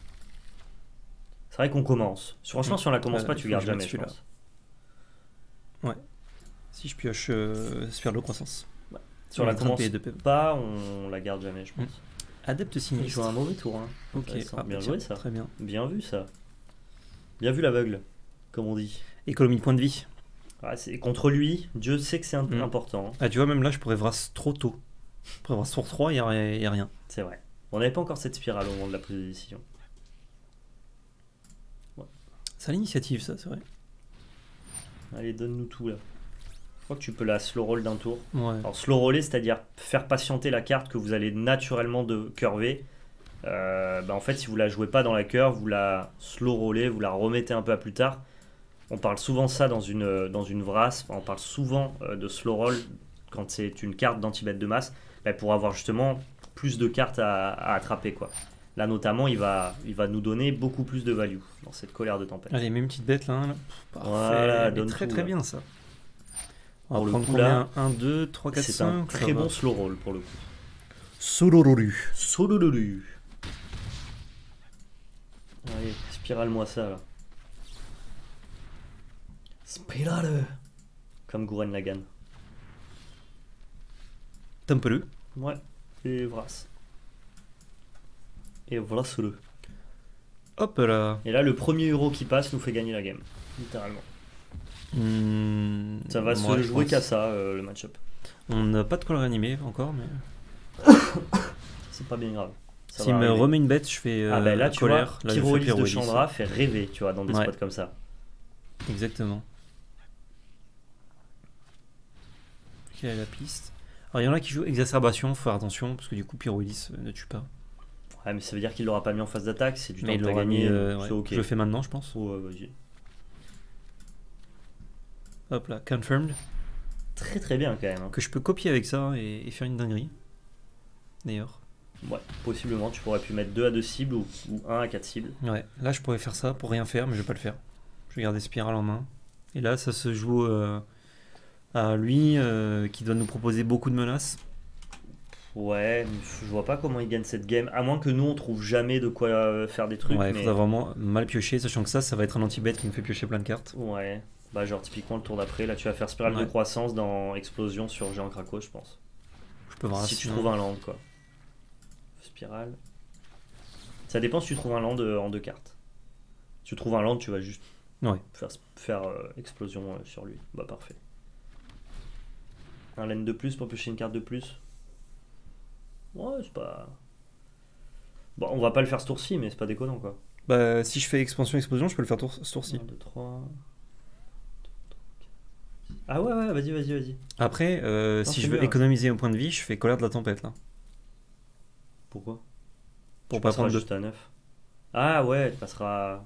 C'est vrai qu'on commence. Franchement, si on la commence Euh, pas, tu gardes jamais, je. Pense. Si je pioche euh, sphère de croissance. Si on la de commence deux PV. pas, on la garde jamais, je pense. Adepte Il sinistre. joue un mauvais tour. Hein. Ok, ah, bien tiens, joué ça. Très bien. Bien vu ça. Bien vu l'aveugle, comme on dit. Économie de points de vie. Ah, c'est- contre lui, Dieu sait que c'est Mm. important. Ah, tu vois, même là, je pourrais Vras trop tôt. Je pourrais Vras tour 3, il n'y a, rien. C'est vrai. On n'avait pas encore cette spirale au moment de la prise de décision. C'est à l'initiative, ça, c'est vrai. Allez, donne-nous tout là. Je crois que tu peux la slow roll d'un tour. Ouais. Alors slow roller, c'est-à-dire faire patienter la carte que vous allez naturellement de curver. Euh, bah, en fait, si vous la jouez pas dans la curve, vous la slow roller, vous la remettez un peu à plus tard. On parle souvent ça dans une, euh, dans une vrasse. Enfin, on parle souvent euh, de slow roll quand c'est une carte d'anti-bet de masse bah, pour avoir justement plus de cartes à, à attraper. Quoi. Là, notamment, il va, il va nous donner beaucoup plus de value dans cette colère de tempête. Allez, une petite bête là. là. Parfait. Voilà, donne très tout, très là. bien ça. On Pour va le coup, là, combien? 1, 2, 3, 4, C'est un 5. très bon slow roll pour le coup. Solororu. Solololu. Allez, spirale-moi ça là. Spirale Comme Gouren Lagan. Temple. Ouais, et Vras. Et voilà le. Hop là. Et là, le premier euro qui passe nous fait gagner la game. Littéralement. Hmm, Ça va ouais, se jouer qu'à ça, euh, le match-up. On n'a pas de colère animé encore, mais. [coughs] C'est pas bien grave. S'il va me remet une bête, je fais. Ah bah là, tu colère. vois, là, Pyrolyse de pyrolyse. Chandra fait rêver, tu vois, dans des Ouais. spots comme ça. Exactement. Quelle est la piste Alors, il y en a qui jouent exacerbation, faut faire attention, parce que du coup, Pyrolysis euh, ne tue pas. Ouais, mais ça veut dire qu'il l'aura pas mis en phase d'attaque, c'est du Mais temps que t'as gagné, euh, ouais. ok. Je le fais maintenant, je pense. Ouais, vas-y. Hop là, confirmed. Très très bien quand même. hein. Que je peux copier avec ça et, et faire une dinguerie. D'ailleurs. Ouais, possiblement, tu pourrais pu mettre 2 à 2 cibles ou, ou 1 à 4 cibles. Ouais, là je pourrais faire ça pour rien faire, mais je vais pas le faire. Je vais garder Spiral en main. Et là, ça se joue euh, à lui euh, qui doit nous proposer beaucoup de menaces. Ouais, je vois pas comment il gagne cette game, à moins que nous on trouve jamais de quoi euh, faire des trucs. ouais, il mais... faudra vraiment mal piocher, sachant que ça, ça va être un anti-bet qui nous fait piocher plein de cartes. Ouais, bah genre typiquement le tour d'après, là tu vas faire spirale de croissance dans explosion sur géant craco, je pense. Je peux voir si tu trouves un land quoi. Spirale. Ça dépend si tu trouves un land euh, en deux cartes. Si tu trouves un land, tu vas juste Ouais. faire, faire euh, explosion euh, sur lui. Bah parfait. Un land de plus pour piocher une carte de plus. Ouais, c'est pas. Bon, on va pas le faire ce tour-ci, mais c'est pas déconnant quoi. Bah, si je fais expansion explosion, je peux le faire tour- ce tour-ci. 1, 2, 3. Ah ouais, ouais, vas-y, vas-y, vas-y. Après, euh, Non, si c'est je veux économiser un point de vie, je fais colère de la tempête là. Pourquoi? Pour Tu pas passeras prendre deux. juste à 9. Ah ouais, tu passeras.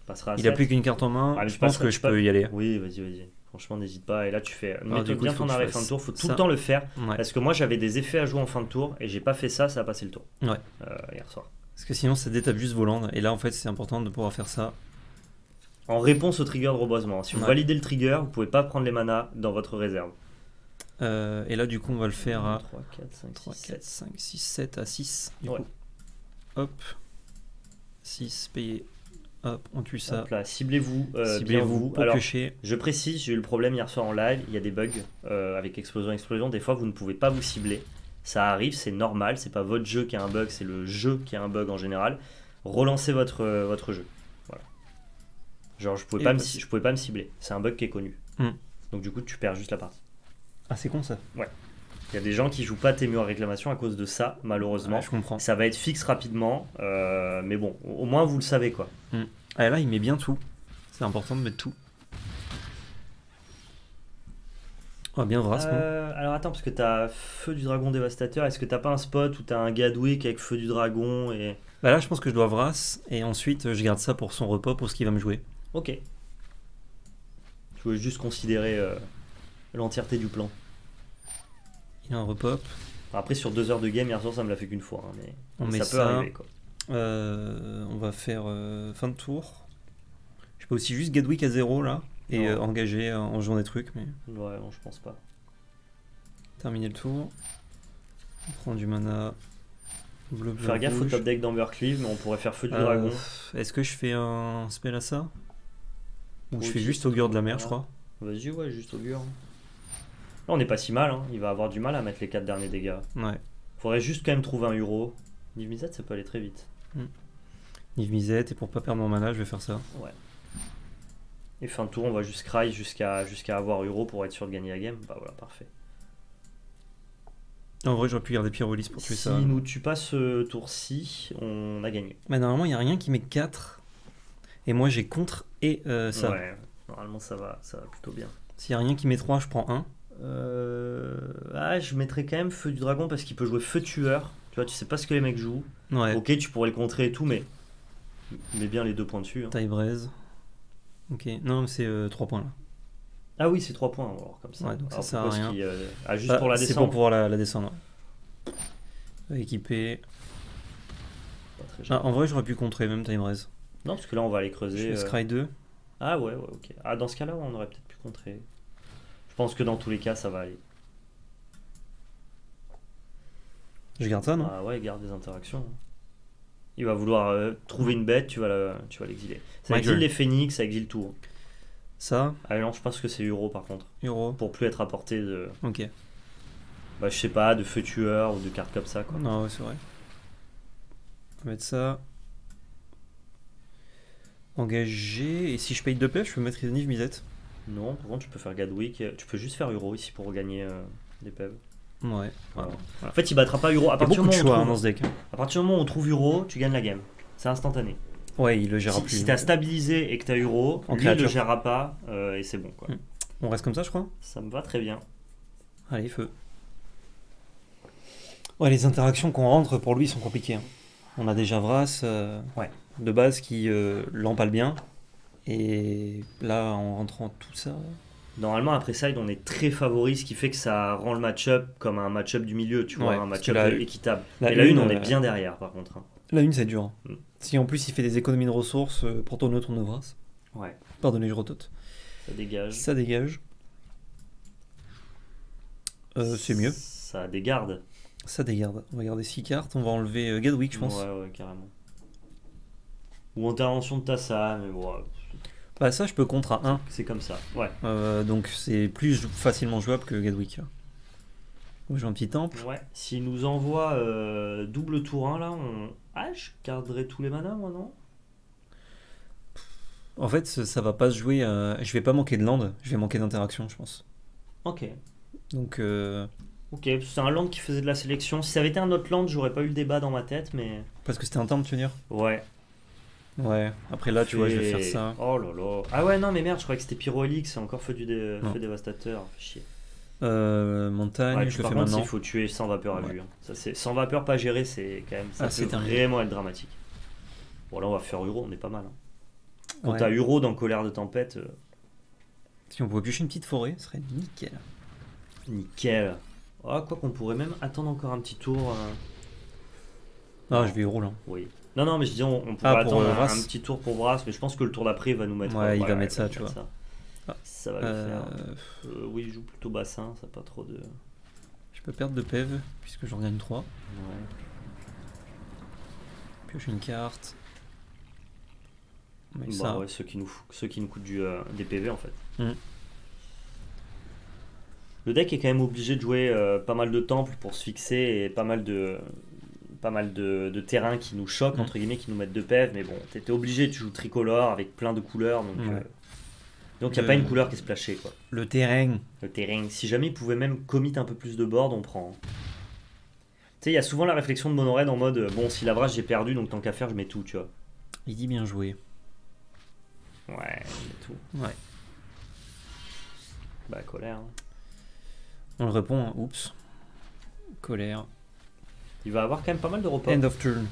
tu passeras à Il a 7. plus qu'une carte en main, Ah, mais je pense que tu je peux y aller. Oui, vas-y, vas-y. Franchement, n'hésite pas. Et là, tu fais. Ah, coup, bien faut ton arrêt fin de tour. Faut tout ça. le temps le faire. Ouais. Parce que moi, j'avais des effets à jouer en fin de tour et j'ai pas fait ça, ça a passé le tour. Ouais. Euh, hier soir. Parce que sinon, ça détape juste vos landes. Et là, en fait, c'est important de pouvoir faire ça. En réponse au trigger de reboisement. Si vous Ouais. validez le trigger, vous pouvez pas prendre les manas dans votre réserve. Euh, et là, du coup, on va le faire à 3, 4, 5, 3, 6, 4, 7. 5, 6, 7 à 6. Du Ouais. coup, hop. 6 payé. Hop, on tue ça. Hop là, ciblez-vous. euh, Ciblez-vous Alors, piocher. Je précise, j'ai eu le problème hier soir en live, il y a des bugs euh, avec explosion explosion, des fois vous ne pouvez pas vous cibler. Ça arrive, c'est normal, c'est pas votre jeu qui a un bug, c'est le jeu qui a un bug en général. Relancez votre, euh, votre jeu. Voilà. Genre je pouvais Et pas me, je pouvais pas me cibler, c'est un bug qui est connu. Hmm. Donc du coup tu perds juste la partie. Ah, c'est con ça. Il y a des gens qui jouent pas Tému à réclamation à cause de ça, malheureusement. Ouais, je comprends. Ça va être fixe rapidement, euh, mais bon, au moins vous le savez quoi. Ah, là, il met bien tout. C'est important de mettre tout. Ah, bien Vras. Euh, alors attends, parce que t'as Feu du Dragon Dévastateur, est-ce que t'as pas un spot où t'as un Gadwick avec Feu du Dragon et. Bah là, je pense que je dois Vras, et ensuite, je garde ça pour son repas, pour ce qu'il va me jouer. Ok. Je voulais juste considérer euh, l'entièreté du plan. Il a un repop. Après, sur deux heures de game, hier soir, ça me l'a fait qu'une fois, hein, mais On ça met peut ça. arriver quoi. Euh, on va faire euh, fin de tour. Je peux aussi juste Gadwick à zéro là, et euh, engager en jouant des trucs, mais Ouais, non, je pense pas. terminer le tour. On prend du mana. Bleu, bleu, Faire gaffe au top deck d'Ambercleave, mais on pourrait faire Feu du Dragon. Est-ce que je fais un spell à ça? Ou je fais juste Augure de la mer, je crois Vas-y, ouais, juste augure. On n'est pas si mal, hein. il va avoir du mal à mettre les 4 derniers dégâts. Ouais. Faudrait juste quand même trouver un Uro. Niv Mizzet, ça peut aller très vite. Niv Mizzet, et pour pas perdre mon mana, je vais faire ça. Et fin de tour, on va juste cry jusqu'à jusqu'à avoir Uro pour être sûr de gagner la game. Bah voilà, parfait. En vrai, j'aurais pu garder Pyrolis pour tuer Si ça. nous tue pas ce tour-ci, on a gagné. Mais normalement, il n'y a rien qui met 4. Et moi, j'ai contre et euh, ça. Ouais, normalement ça va, ça va plutôt bien. S'il n'y a rien qui met 3, je prends 1. Euh... Ah, je mettrais quand même Feu du Dragon parce qu'il peut jouer Feu Tueur. Tu vois, tu sais pas ce que les mecs jouent. Ouais. Ok, tu pourrais le contrer et tout, mais. Mais bien les deux points dessus. hein. Taille braise. Ok. Non, mais c'est 3 points là. Ah oui, c'est 3 points alors comme ça. Ouais, donc ça Alors, sert à pourquoi est-ce rien. euh, Ah, juste Ah, pour la C'est descendre. pour pouvoir la, la descendre. Pas très Ah, en vrai, j'aurais pu contrer même Time Raise. Non, parce que là on va aller creuser. euh, Scry 2. Ah ouais, ouais, ok. Ah, dans ce cas-là, on aurait peut-être pu contrer. Je pense que dans tous les cas, ça va aller. Je garde ça, non? Ah ouais, garde des interactions. Il va vouloir euh, trouver une bête, tu vas la- tu vas l'exiler. Ça exile les phénix, ça exile tout. hein. Ça, Ah non, je pense que c'est Euro par contre. Euro. Pour plus être à portée de. Ok. Bah, je sais pas, de feu tueur ou de cartes comme ça quoi. Non, ouais, c'est vrai. On va mettre ça. Engagé. Et si je paye 2 PF, je peux mettre Niv Mizzet. Non, par contre, tu peux faire Gadwick. Tu peux juste faire Euro ici pour gagner euh, des PEV. Ouais. Voilà. Voilà. En fait, il battra pas Euro. À Il y a partir, beaucoup du de moment où choix on hein, dans trouve- ce deck. à partir du moment où on trouve Euro, tu gagnes la game. C'est instantané. Ouais, il le gérera Si, plus. si t'as stabilisé et que t'as Euro, En lui il le gérera pas euh, et c'est bon quoi. Mm. On reste comme ça, je crois? Ça me va très bien. Allez, feu. Ouais, les interactions qu'on rentre pour lui sont compliquées. hein. On a déjà Vras euh, Ouais. de base qui euh, l'empale bien. Et là, en rentrant tout ça. Normalement, après side, on est très favori, ce qui fait que ça rend le match-up comme un match-up du milieu, tu vois, Ouais, un match-up la- équitable. la et la une, une, on euh, est bien derrière par contre. hein. La une, c'est dur. Mm. Si en plus il fait des économies de ressources euh, pour tourner autour de Vras. Ouais, Pardonnez, je retote. ça dégage. Ça dégage. Euh, c'est mieux. Ça dégarde. Ça dégarde. On va garder 6 cartes. On va enlever euh, Gadwick, je pense. Ouais, ouais, carrément. Ou intervention de Tassa, mais bon, ouais, Bah, ça, je peux contre à 1. c'est comme ça. Ouais. Euh, donc c'est plus facilement jouable que Gadwick. j'ai un petit temple. Ouais. S'il nous envoie euh, double tour 1 là, on. Ah, je garderai tous les manas, moi, non? En fait, ça va pas se jouer. euh, Je vais pas manquer de land, je vais manquer d'interaction, je pense. Ok. Donc, euh, Ok, c'est un land qui faisait de la sélection. Si ça avait été un autre land, j'aurais pas eu le débat dans ma tête, mais. parce que c'était un temple, tu veux dire? Ouais. Ouais. Après là, tu vois, je vais faire ça. Oh là là. Ah ouais, non, mais merde, je croyais que c'était Pyrohelix, c'est encore feu, du dé- feu dévastateur. Chier. Euh, montagne, Ouais, je le fais maintenant. il faut tuer sans vapeur à Ouais. vue. hein. Ça, c'est... Sans vapeur pas géré, c'est quand même. Ça Ah, peut vraiment être dramatique. Bon, là, on va faire Uro, on est pas mal. hein. Quand Ouais. t'as Uro dans Colère de Tempête, euh, Si on pouvait piocher une petite forêt, ce serait nickel. nickel. Ah, quoi qu'on pourrait même attendre encore un petit tour. euh, Ah, je vais rouler. hein. Oui. Non, non, mais je dis, on, on pourrait Ah, attendre euh, un, petit tour pour Vras, mais je pense que le tour d'après, il va nous mettre. Ouais, il va mettre ça, tu vois. ça. Ah. Ça va le Euh, faire. Euh, oui, il joue plutôt bassin, ça pas trop de. je peux perdre de PEV puisque j'en gagne 3. Ouais. Pioche une carte. Mais Bah ça. ouais, ceux qui nous, ceux qui nous coûtent du, euh, des PV en fait. Mm. Le deck est quand même obligé de jouer euh, pas mal de temples pour se fixer et pas mal de pas mal de, de terrains qui nous choquent entre guillemets qui nous mettent de PV mais bon t'étais obligé tu joues tricolore avec plein de couleurs donc Ouais. euh, Donc il n'y a pas une couleur qui est splashée quoi. Le terrain. Le terrain. Si jamais il pouvait même commit un peu plus de board, on prend. Tu sais, il y a souvent la réflexion de Monored en mode euh, bon, si la j'ai perdu, donc tant qu'à faire, je mets tout, tu vois. Il dit bien joué. Ouais, je mets tout. Ouais. Bah, colère. hein. On le répond, hein. oups. Colère. Il va avoir quand même pas mal de repas, End of turn.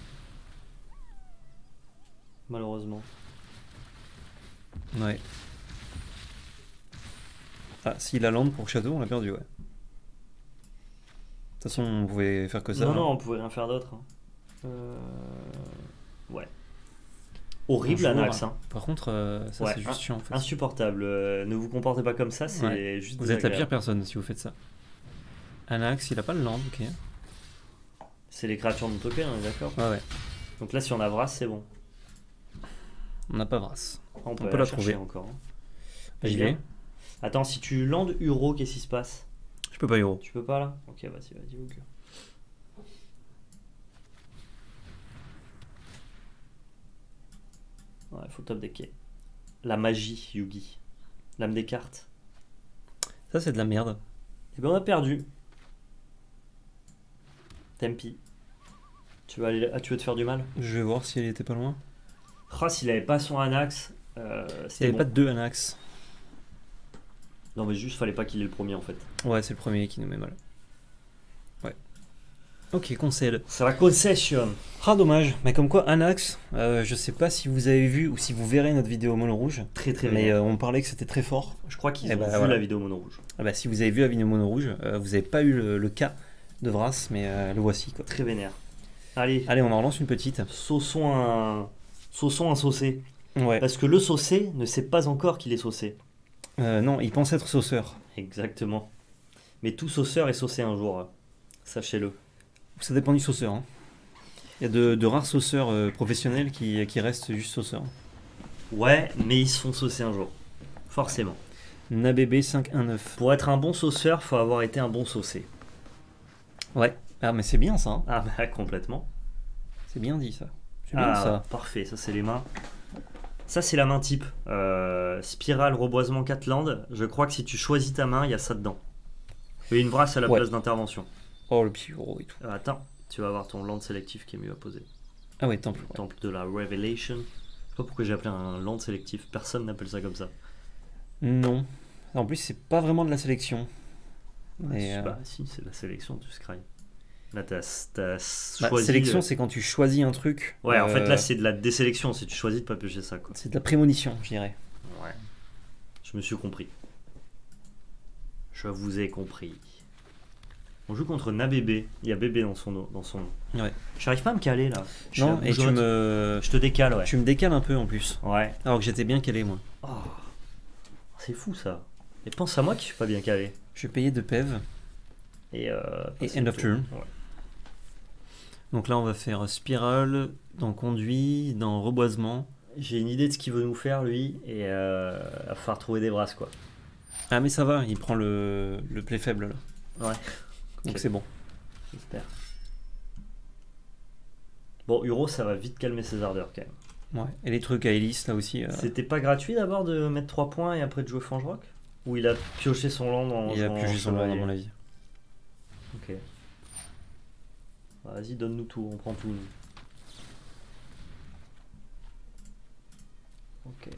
malheureusement. Ouais. Ah, s'il a land pour château, on l'a perdu, ouais. De toute façon, on pouvait faire que ça. non, hein. non, on pouvait rien faire d'autre. hein. Euh, Ouais. Horrible, Bonjour. Anax. Hein. Par contre, euh, ça Ouais, c'est juste chiant en fait. Insupportable. Euh, ne vous comportez pas comme ça, c'est Ouais. juste Vous êtes la pire personne si vous faites ça. Anax, il a pas le land, ok. C'est les créatures non token, on est d'accord Ouais, ouais. Donc là, si on a Vras, c'est bon. On n'a pas Vras. On peut, la trouver. encore. hein. J'y Bien. vais. Attends, si tu landes Uro, qu'est-ce qui se passe? Je peux pas Euro. Tu peux pas là? Ok, vas-y, vas-y, ok. Ouais, faut top decker. La magie, Yugi. L'âme des cartes. Ça, c'est de la merde. Et ben on a perdu. Tempi. Tu vas aller... Ah, tu veux te faire du mal Je vais voir si elle était pas loin. Ah, s'il avait pas son Anax, euh, Il n'y c'était avait bon. pas de deux Anax. Non, mais juste, fallait pas qu'il ait le premier en fait. Ouais, c'est le premier qui nous met mal. Ouais. Ok, concède. C'est la concession. Ah, dommage. Mais comme quoi, Anax, euh, je sais pas si vous avez vu ou si vous verrez notre vidéo mono rouge. Très très Mais euh, on parlait que c'était très fort. Je crois qu'ils eh ont ben, vu voilà. la vidéo mono rouge. Ah bah, si vous avez vu la vidéo mono rouge, euh, vous n'avez pas eu le, le cas de Vras, mais euh, le voici quoi. Très vénère. Allez, Allez, on en relance une petite. sauçons un... Sauçons un saucé. Ouais. Parce que le saucé ne sait pas encore qu'il est saucé. Euh, non, il pense être sauceur. Exactement. Mais tout sauceur est saucé un jour. Sachez-le. Ça dépend du sauceur. hein. Il y a de, de rares sauceurs euh, professionnels qui, qui restent juste sauceurs. Ouais, mais ils se font saucer un jour. Forcément. Nabébé 519. Pour être un bon sauceur, faut avoir été un bon saucé. Ouais. Ah, mais c'est bien ça. hein. Ah bah complètement. C'est bien dit ça. C'est bien Ah, ça. Parfait, ça c'est les mains. Ça c'est la main type. Euh, spirale, reboisement, Catland. Je crois que si tu choisis ta main, il y a ça dedans. Et une brasse à la Ouais. place d'intervention. Oh, le pyro et tout. Euh, attends, tu vas avoir ton land sélectif qui est mieux à poser. Ah ouais, temple. ouais. Temple de la Revelation. Je sais pas pourquoi j'ai appelé un land sélectif. Personne n'appelle ça comme ça. Non. En plus, c'est pas vraiment de la sélection. Mais, euh, Bah si, c'est la sélection du scry. Là t'as t'as bah, choisi. sélection, euh, c'est quand tu choisis un truc. Ouais, en fait euh, là c'est de la désélection si tu choisis de pas piocher ça c'est de la prémonition, je dirais. Ouais. Je me suis compris. Je vous ai compris. On joue contre Nabébé. Il y a bébé dans son nom. Dans son. Ouais. J'arrive pas à me caler là. Je suis Non, et tu me, Je te décale, ouais. tu me décales un peu en plus. Ouais. Alors que j'étais bien calé, moi. Oh. C'est fou ça. Et pense à moi qui suis pas bien calé. Je vais payer de PEV. Et, euh, Et end of turn. Ouais. Donc là, on va faire spirale, dans conduit, dans reboisement. J'ai une idée de ce qu'il veut nous faire lui. Et euh, va falloir trouver des brasses quoi. Ah, mais ça va, il prend le, le play faible là. Ouais. Donc c'est bon. J'espère. Bon, Uro, ça va vite calmer ses ardeurs quand même. Ouais. Et les trucs à hélice là aussi. euh, C'était pas gratuit d'abord de mettre 3 points et après de jouer Fange Rock Ou il a pioché son land en il a pioché son land, à mon avis. Ok. Vas-y, donne-nous tout, on prend tout. nous. Ok.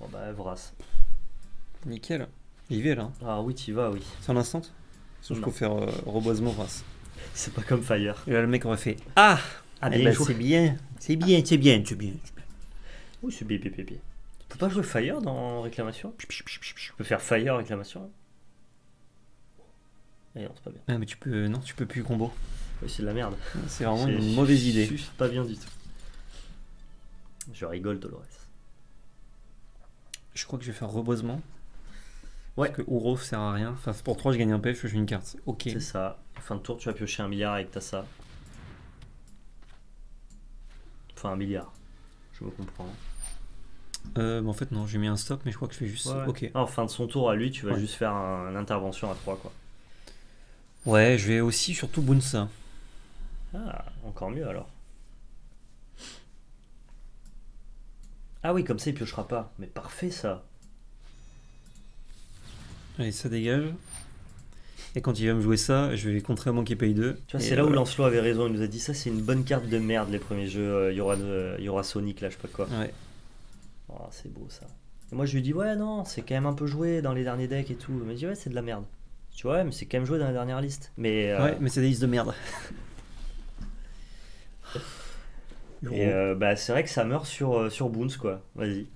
Bon bah, Vras. Nickel. J'y vais là. Ah oui, tu vas, oui. C'est en instant Sauf qu'il faut faire euh, reboisement face. C'est pas comme Fire. Et là, le mec aurait fait Ah Ah, Eh bien ben, c'est bien, c'est bien, c'est bien, c'est bien. Oui, c'est bien, bien, bien, bien. Tu peux pas jouer Fire dans réclamation? Tu peux faire Fire réclamation Eh non, c'est pas bien. Ah, mais tu peux, non, tu peux plus combo. C'est de la merde. C'est vraiment C'est une mauvaise idée. juste pas bien du tout. Je rigole, Dolores. Je crois que je vais faire reboisement. Ouais. Parce que Ouro sert à rien. Enfin, pour 3, je gagne un PF, je joue une carte. Ok. C'est ça. Fin de tour, tu vas piocher un milliard avec ta ça. Enfin, un milliard. Je me comprends. Euh, mais en fait, non, j'ai mis un stop, mais je crois que je fais juste. Ouais, ouais. Ok. Ah, en fin de son tour à lui, tu vas Ouais. juste faire un, une intervention à 3 quoi. Ouais, je vais aussi surtout Bunsa. Ah, encore mieux alors. Ah oui, comme ça il piochera pas. Mais parfait ça. Allez, ça dégage. Et quand il va me jouer ça, je vais contrer à qu'il paye 2. Tu vois, c'est là où Lancelot avait raison. Il nous a dit ça, c'est une bonne carte de merde les premiers jeux. euh, Il y, aura, euh, il y aura Sonic là, je sais pas quoi. Ouais. Oh, c'est beau ça. Et moi je lui dis ouais non, c'est quand même un peu joué dans les derniers decks et tout. Il m'a dit ouais c'est de la merde. Tu vois mais c'est quand même joué dans la dernière liste. Mais euh, Ouais, mais c'est des listes de merde. [laughs] et, euh, bah c'est vrai que ça meurt sur euh, sur Boons quoi. Vas-y.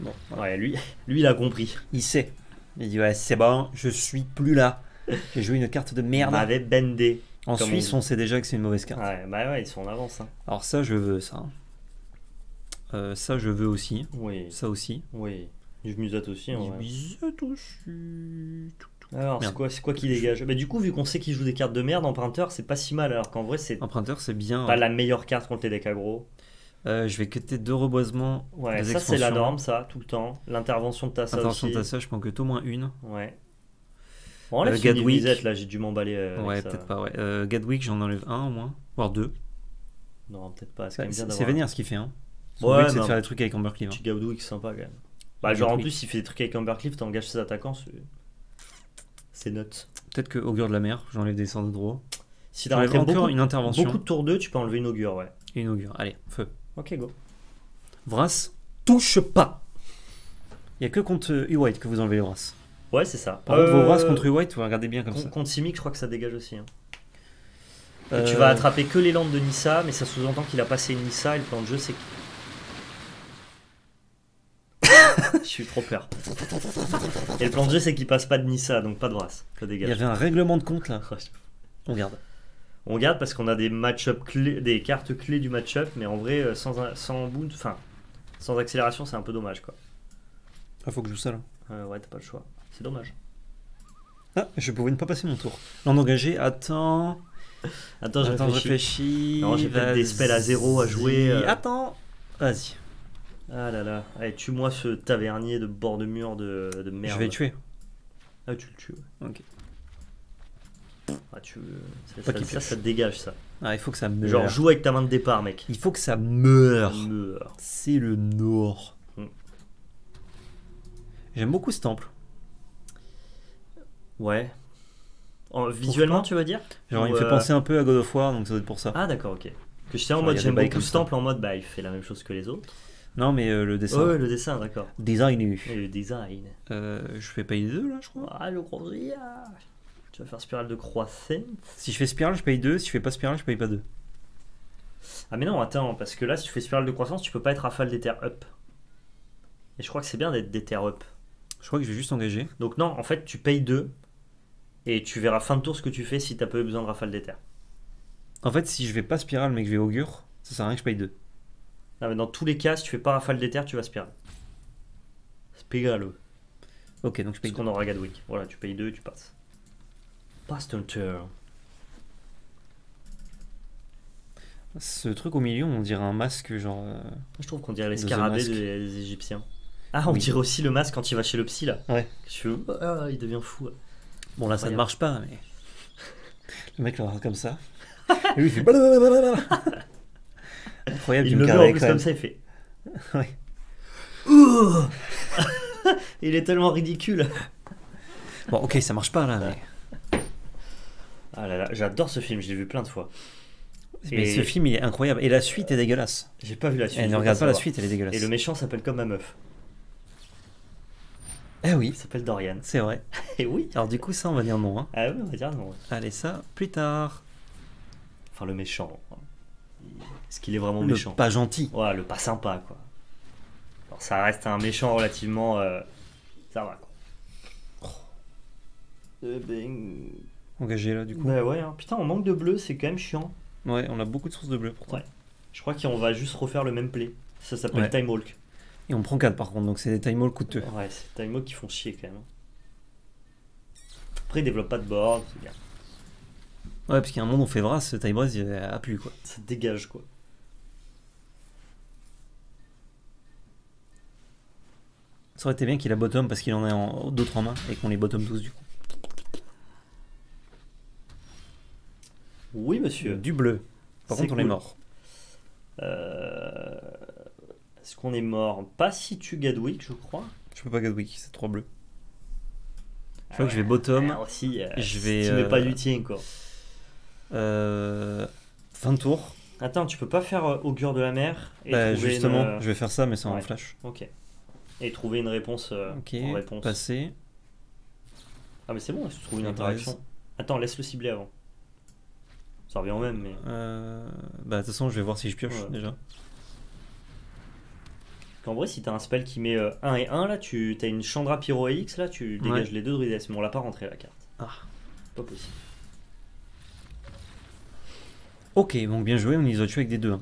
Bon, Ouais lui [laughs] lui il a compris. Il sait. Il dit ouais, c'est bon, je suis plus là. [laughs] J'ai joué une carte de merde. M'avait bendé. en Suisse, on on sait déjà que c'est une mauvaise carte. Ouais bah ouais ils sont en avance. Hein. Alors ça, je veux ça. Euh, ça, je veux aussi. Oui Ça aussi. oui. Du musette aussi. en vrai. Bisous aussi. Alors c'est quoi c'est quoi qui dégage Bah du coup vu qu'on sait qu'il joue des cartes de merde emprunteur c'est pas si mal alors qu'en vrai c'est Emprunteur, c'est bien. pas la meilleure carte contre les decks aggro. Euh, je vais cutter deux reboisements. Ouais, des ça c'est la norme, ça, tout le temps. L'intervention de Tassa Attention, aussi. t'as ça, je prends que au moins une. Ouais. Bon, enlève Euh, Gadwick. nuisette, là, j'ai dû m'emballer. euh, ouais, ça. peut-être pas, ouais. Euh, Gadwick, j'en enlève un au moins, voire deux. Non, peut-être pas. C'est quand même bien C'est d'avoir c'est vénère ce qu'il fait. Hein. Son Ouais, but, c'est de faire des trucs avec Ambercleave. un hein. petit Gaudouik sympa quand même. Bah, genre en plus, il fait des trucs avec Ambercliff, t'engages ses attaquants, c'est. C'est nuts. Peut-être que Augure de la mer, j'enlève des sorts de draw. Si rentré encore beaucoup, une intervention. beaucoup de tours 2, tu peux enlever une augure, ouais. Une augure. Allez, feu. Ok, go. Vras, touche pas. Il y a que contre euh, U-White que vous enlevez les Vras. Ouais, c'est ça. Par contre, vos Euh, Vras contre U-White, vous regardez bien comme con- ça. Contre Simic, je crois que ça dégage aussi. hein. Euh, Tu vas attraper que les landes de Nissa, mais ça sous-entend qu'il a passé une Nissa et le plan de jeu c'est. Je suis trop peur. Et le plan de jeu c'est qu'il passe pas de Nissa, donc pas de. Ça Il y avait un règlement de compte là. On regarde. On garde parce qu'on a des match-up clés, des cartes clés du match-up, mais en vrai, euh, sans, sans boot, enfin, sans accélération, c'est un peu dommage quoi. Ah, faut que je joue ça là. Euh, ouais, t'as pas le choix. C'est dommage. Ah, je pouvais ne pas passer mon tour. L'en engagé, attends. Attends, je attends, je réfléchis. Non, j'ai peut-être des spells à zéro à jouer, euh. Attends. Vas-y. Ah là là. Allez, tue-moi ce tavernier de bord de mur de, de merde. Je vais le tuer. Ah, tu le tues. ouais. Ok. Ah, tu... Ça, Pas ça, ça, ça te dégage ça. Ah, il faut que ça meure. Genre, joue avec ta main de départ, mec. Il faut que ça meure. Meurs. C'est le Nord. Mm. J'aime beaucoup ce temple. Ouais. En- visuellement, tu veux dire? Genre, il me fait euh, penser un peu à God of War, donc ça doit être pour ça. Ah, d'accord, ok. Que j'étais en Genre, mode j'aime beaucoup ce temple, en mode bah il fait la même chose que les autres. Non, mais euh, le dessin. Ouais, ouais, le dessin, d'accord. Design. Et le design. Euh, je fais payer 2 là, je crois. Ah, le gros rire. Tu vas faire spirale de croissance. Si je fais spirale, je paye 2. Si je fais pas spirale, je paye pas 2. Ah, mais non, attends, parce que là, si tu fais spirale de croissance, tu peux pas être rafale d'éther up. Et je crois que c'est bien d'être d'éther up. Je crois que je vais juste engager. Donc, non, en fait, tu payes 2. Et tu verras fin de tour ce que tu fais si t'as pas eu besoin de rafale d'éther. En fait, si je vais pas spirale mais que je vais augure, ça sert à rien que je paye 2. Ah, mais dans tous les cas, si tu fais pas rafale d'éther, tu vas spirale. Spirale. Ok, donc je paye Parce 2. qu'on aura Gadwick. Voilà, tu payes 2 tu passes. Pass ton turn. Ce truc au milieu, on dirait un masque, genre. euh, Je trouve qu'on dirait les The scarabées Mask. des, des Égyptiens. Ah, on Oui. dirait aussi le masque quand il va chez le psy là. Ouais. Je suis ah, il devient fou. Bon, là, ça ne Incroyable. marche pas, mais. [laughs] Le mec le regarde comme ça. [laughs] Et lui, il fait. blablabla. Incroyable, Il du le en plus comme ça, il fait. [laughs] Ouais. Ouh [laughs] il est tellement ridicule. Bon, ok, ça marche pas là, mais. Ah là là, j'adore ce film, je l'ai vu plein de fois. Mais Et- ce film, il est incroyable. Et la suite est dégueulasse. J'ai pas vu la suite. Elle ne regarde pas la suite, elle est dégueulasse. Et le méchant s'appelle comme ma meuf. Eh oui, Il s'appelle Dorian. c'est vrai. [laughs] Et oui. Alors, du coup, ça, on va dire non. Hein. Ah oui, on va dire non. Allez, ça, plus tard. Enfin, le méchant. Est-ce qu'il est vraiment Le méchant pas gentil. Ouais, le pas sympa, quoi. Alors, ça reste un méchant relativement. euh, Ça va, quoi. Euh, ben, Engagé là, du coup. Bah ouais, hein. putain, on manque de bleu, c'est quand même chiant. Ouais, on a beaucoup de sources de bleu pourtant. Ouais. Je crois qu'on va juste refaire le même play. Ça s'appelle Ouais. Time Walk. Et on prend 4 par contre, donc c'est des time all coûteux. Ouais, c'est Time Walk qui font chier quand même. Après, ils développent pas de board, c'est bien. Ouais, parce qu'il y a un monde où on fait Vras, ce time Vras, il appuie quoi. Ça dégage quoi. Ça aurait été bien qu'il a bottom parce qu'il en a d'autres en main et qu'on les bottom tous du coup. Oui, monsieur. Du bleu. Par contre, on est mort. Euh, Est-ce qu'on est mort? Pas si tu Gadwick, je crois. Je peux pas Gadwick, c'est 3 bleus. Je Ah crois que je vais bottom. Alors aussi, euh, Je vais, Tu mets euh, pas du tien, quoi. Euh, fin de tour. Attends, tu peux pas faire euh, augure de la mer et Bah, justement, une, euh, je vais faire ça, mais c'est en ouais. flash. Ok. Et trouver une réponse euh, Ok, en réponse. passer. Ah mais c'est bon, si tu trouves une Et interaction. braise. Attends, laisse-le cibler avant. Ça revient au même, mais... Euh, bah, de toute façon, je vais voir si je pioche Ouais. déjà. En vrai, si t'as un spell qui met 1 et 1, là, tu as une Chandra Pyro X, là, tu dégages les deux druides, mais on l'a pas rentré la carte. Ah. Pas possible. Ok, donc bien joué, on les a tués avec des 2.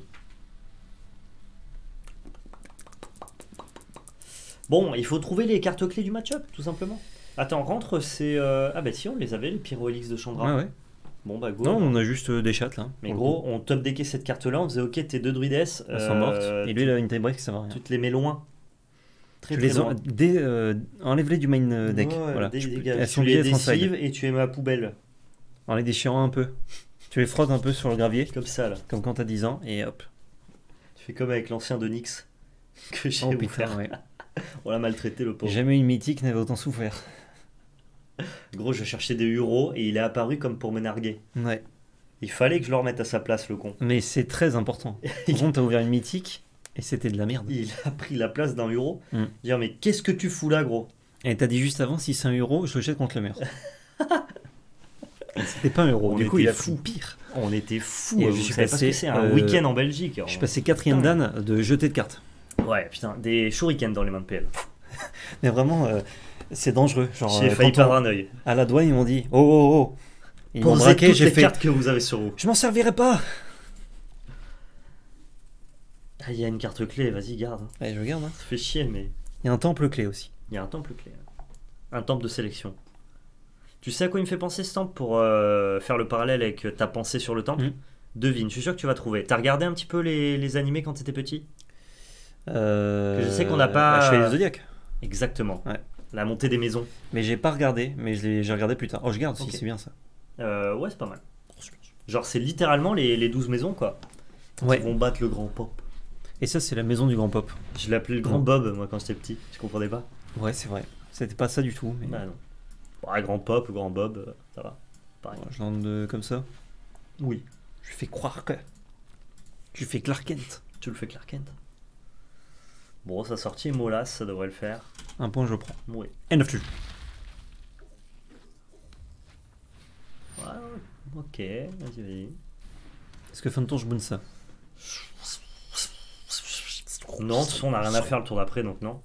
Bon, il faut trouver les cartes clés du match-up, tout simplement. Attends, rentre, c'est... euh, Ah bah si, on les avait, les Pyro Elix de Chandra. Ouais, ouais. Bon bah go. Non, on a juste euh, des chattes là. Mais pour le gros, on top deckait cette carte-là, on faisait ok, tes deux druides, coup. elles sont mortes. Et lui, il a une tie break, ça va rien. tu te les mets loin. Très Tu très les en... loin. dé- euh, Enlève-les du main euh, deck. Ouais, voilà. dé- Tu dégage. Elles Tu sont les side. décives et tu les mets à poubelle. En les déchirant un peu. Tu les frottes un peu sur le gravier, Comme ça, là. comme quand t'as 10 ans, et hop. Tu fais comme avec l'ancien de Nyx [laughs] que j'ai Oh offert. putain, ouais. On l'a maltraité, le pauvre. Jamais une mythique n'avait autant souffert. Gros, je cherchais des euros et il est apparu comme pour me narguer. Ouais. Il fallait que je le remette à sa place, le con. Mais c'est très important. [laughs] Par contre, t'as ouvert une mythique, et c'était de la merde. Il a pris la place d'un euro. Mm. Dire, mais qu'est-ce que tu fous là, gros? Et t'as dit juste avant, si c'est un euro, je le jette contre le mur. [laughs] C'était pas un euro. On du coup, il a fou pire. On était fous. Et euh, je pas ce que passé, c'est un euh, week-end en Belgique. Je suis passé quatrième dan de jeter de cartes. Ouais, putain, des shurikens dans les mains de PL. [laughs] Mais vraiment, euh, c'est dangereux. Genre, J'ai euh, failli perdre un œil. à la douane, ils m'ont dit Oh oh oh Ils m'ont braqué, j'ai fait cartes que vous avez sur vous. Je m'en servirai pas Ah, il y a une carte clé, vas-y, garde. Allez, je regarde. hein. Ça fait chier, mais Il y a un temple clé aussi. il y a un temple clé. Un temple de sélection. Tu sais à quoi il me fait penser ce temple pour euh, faire le parallèle avec ta pensée sur le temple? Mhm. Devine, je suis sûr que tu vas trouver. T'as regardé un petit peu les, les animés quand t'étais petit? Euh, Que je sais qu'on n'a pas- bah, Chevalier Zodiac. Exactement. Ouais. La montée des maisons. Mais j'ai pas regardé, mais je j'ai regardé plus tard. Oh, je garde aussi, Ok. c'est bien ça. Euh, ouais, c'est pas mal. Genre, c'est littéralement les, les 12 maisons, quoi. Ouais. Ils vont battre le grand pop. Et ça, c'est la maison du grand pop. Je l'appelais le grand. Bob, moi, quand j'étais petit. Tu comprenais pas Ouais, c'est vrai. C'était pas ça du tout. Mais... Bah non. Ouais, grand pop, grand Bob, euh, ça va. Pareil. Ouais, je lance de- comme ça. Oui. Je lui fais croire que. Je lui fais Clark Kent. Tu le fais Clark Kent. Bon, sa sortie est molasse, ça devrait le faire. Un point, je prends. Oui. End of turn. Ouais, ok, vas-y, vas-y. Est-ce que fin de tour, je boune ça? Non, de toute façon, on n'a rien à faire le tour d'après, donc non.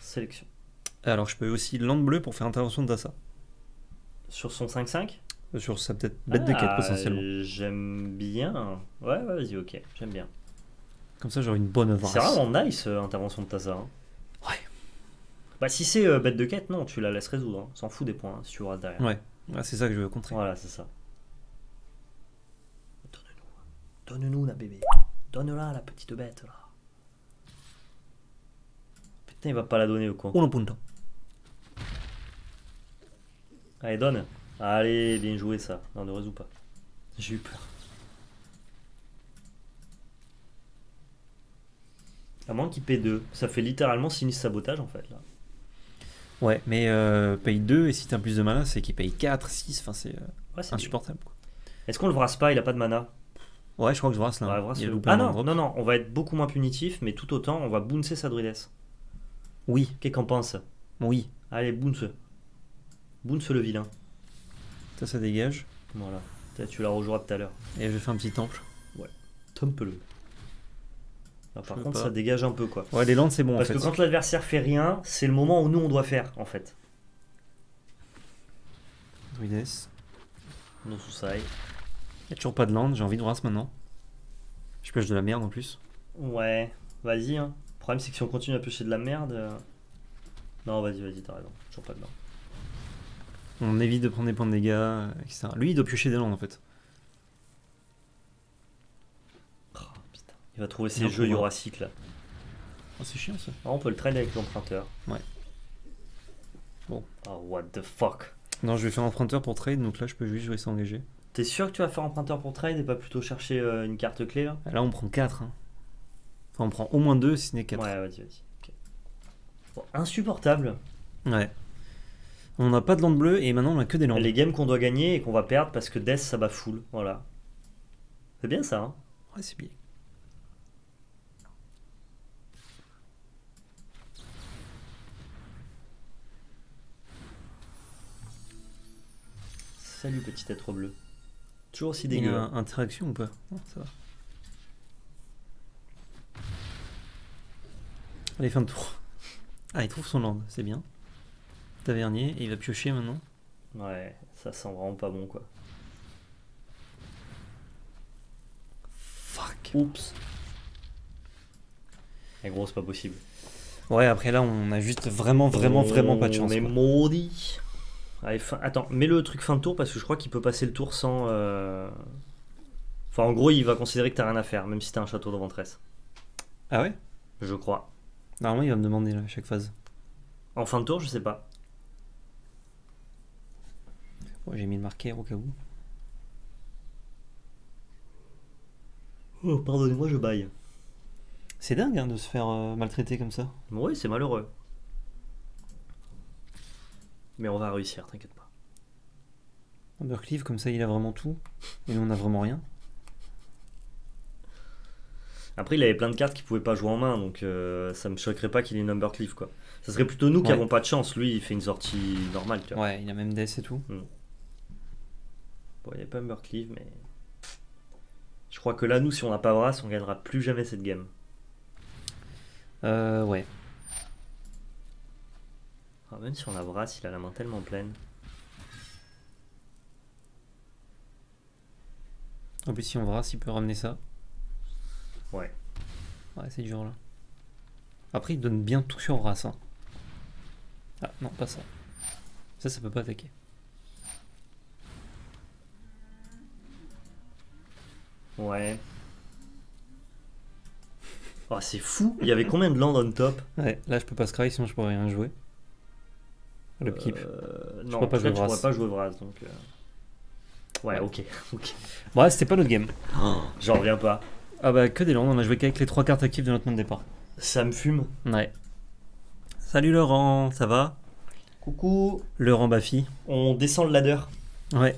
Sélection. Alors, je peux aussi land bleu pour faire intervention de Dassa. Sur son 5-5 Sur sa peut-être bête de quête Ah, potentiellement. J'aime bien. Ouais, ouais, vas-y, ok, j'aime bien. Comme ça, j'aurai une bonne œuvre. C'est vraiment nice, euh, intervention de Taza. hein. Ouais. Bah, si c'est euh, bête de quête, non, tu la laisses résoudre. hein. S'en fout des points, hein, si tu restes derrière. Ouais. Ouais, c'est ça que je veux contrer. Voilà, c'est ça. Donne-nous. Donne-nous la bébé. Donne-la la petite bête là. Putain, il va pas la donner au con. Uno punto. Allez, donne. Allez, bien joué ça. Non, ne résous pas. J'ai eu peur. À moins qu'il paie 2. Ça fait littéralement sinistre sabotage en fait là. Ouais, mais euh, paye 2 et si t'as plus de mana, c'est qu'il paye 4, 6. Enfin, c'est euh, Ouais, insupportable. Est-ce qu'on le brasse pas? Il a pas de mana. Ouais, je crois que je brasse là. Ouais, brasse Il le- Ah non, non, non, on va être beaucoup moins punitif, mais tout autant, on va bouncer sa druidesse. Oui, Qu'est-ce qu'on pense? Oui. Allez, bounce. Bounce le vilain. Ça, ça dégage. Voilà. Tu la rejoueras tout à l'heure. Et je fais un petit temple. Tompe-le. Par contre, pas. ça dégage un peu quoi. Ouais, les landes, c'est bon Parce en fait. que quand l'adversaire fait rien, c'est le moment où nous on doit faire en fait. Druides. Nos sous-sailles. Y a toujours pas de land, j'ai envie de brasse maintenant. Je pêche de la merde en plus. Ouais, vas-y. Hein. Le problème c'est que si on continue à pêcher de la merde. euh, Non, vas-y, vas-y, t'as raison. Toujours pas de land. On évite de prendre des points de dégâts, etc. Lui, il doit piocher des landes en fait. Oh, putain. Il va trouver ses jeux jurassiques là. Oh, c'est chiant ça. Ah, on peut le trade avec l'emprunteur. Ouais. Bon. Oh, what the fuck. Non, je vais faire emprunteur pour trade, donc là, je peux juste jouer sans engager. T'es sûr que tu vas faire emprunteur pour trade et pas plutôt chercher euh, une carte clé là? Là, on prend 4. Enfin, on prend au moins 2 si ce n'est 4. Ouais, vas-y, vas-y. Bon, insupportable. Ouais. On n'a pas de land bleu et maintenant on a que des landes. Les games qu'on doit gagner et qu'on va perdre parce que Death ça bat full. Voilà. C'est bien ça, hein? Ouais, c'est bien. Salut petit être bleu. Toujours aussi Il y dégueu. a interaction ou pas Non, ça va. Allez, fin de tour. Ah, il trouve son land, c'est bien. Tavernier, et il va piocher maintenant. Ouais, ça sent vraiment pas bon quoi. Fuck. Oups. Et gros, c'est pas possible. Ouais, après là, on a juste vraiment, vraiment, vraiment pas de chance. On est maudit. Allez, fin- Attends, mets le truc fin de tour parce que je crois qu'il peut passer le tour sans. euh, Enfin, en gros, il va considérer que t'as rien à faire, même si t'as un château de Ventress. Ah ouais? Je crois. Normalement, il va me demander là, à chaque phase. En fin de tour, je sais pas. Bon, J'ai mis le marqueur au cas où. Oh, pardonnez-moi, je baille. C'est dingue hein, de se faire euh, maltraiter comme ça. Oui, c'est malheureux. Mais on va réussir, t'inquiète pas. Ambercleave, comme ça, il a vraiment tout. Et nous, on a vraiment rien. Après, il avait plein de cartes qu'il pouvait pas jouer en main, donc euh, ça me choquerait pas qu'il ait Number Cliff quoi. Ça serait plutôt nous qui avons pas de chance. Lui, il fait une sortie normale, tu vois. Ouais, il a même Death et tout. Bon, il n'y a pas Cliff, mais. Je crois que là, nous, si on n'a pas Brass, on gagnera plus jamais cette game. Euh, ouais. Ah, même si on a Brass, il a la main tellement pleine. En plus, si on verra s'il peut ramener ça. Ouais. Ouais, c'est dur là. Après, il donne bien tout sur race. hein. Ah, non, pas ça. Ça, ça peut pas attaquer. Ouais. Oh, c'est fou. Il y avait combien de land on top? Ouais, là, je peux pas scry, sinon je pourrais rien jouer. Le keep. Euh, Je Non, pourrais tu Brass. pourrais pas jouer Brass, donc. euh, Ouais, Ouais. ok. [laughs] ok. Ouais, c'était pas notre game. [gasps] J'en reviens pas. Ah bah, que des landes, on a joué qu'avec les trois cartes actives de notre main de départ. Ça me fume. Ouais. Salut Laurent, ça va? Coucou. Laurent Baffy. On descend le ladder. Ouais.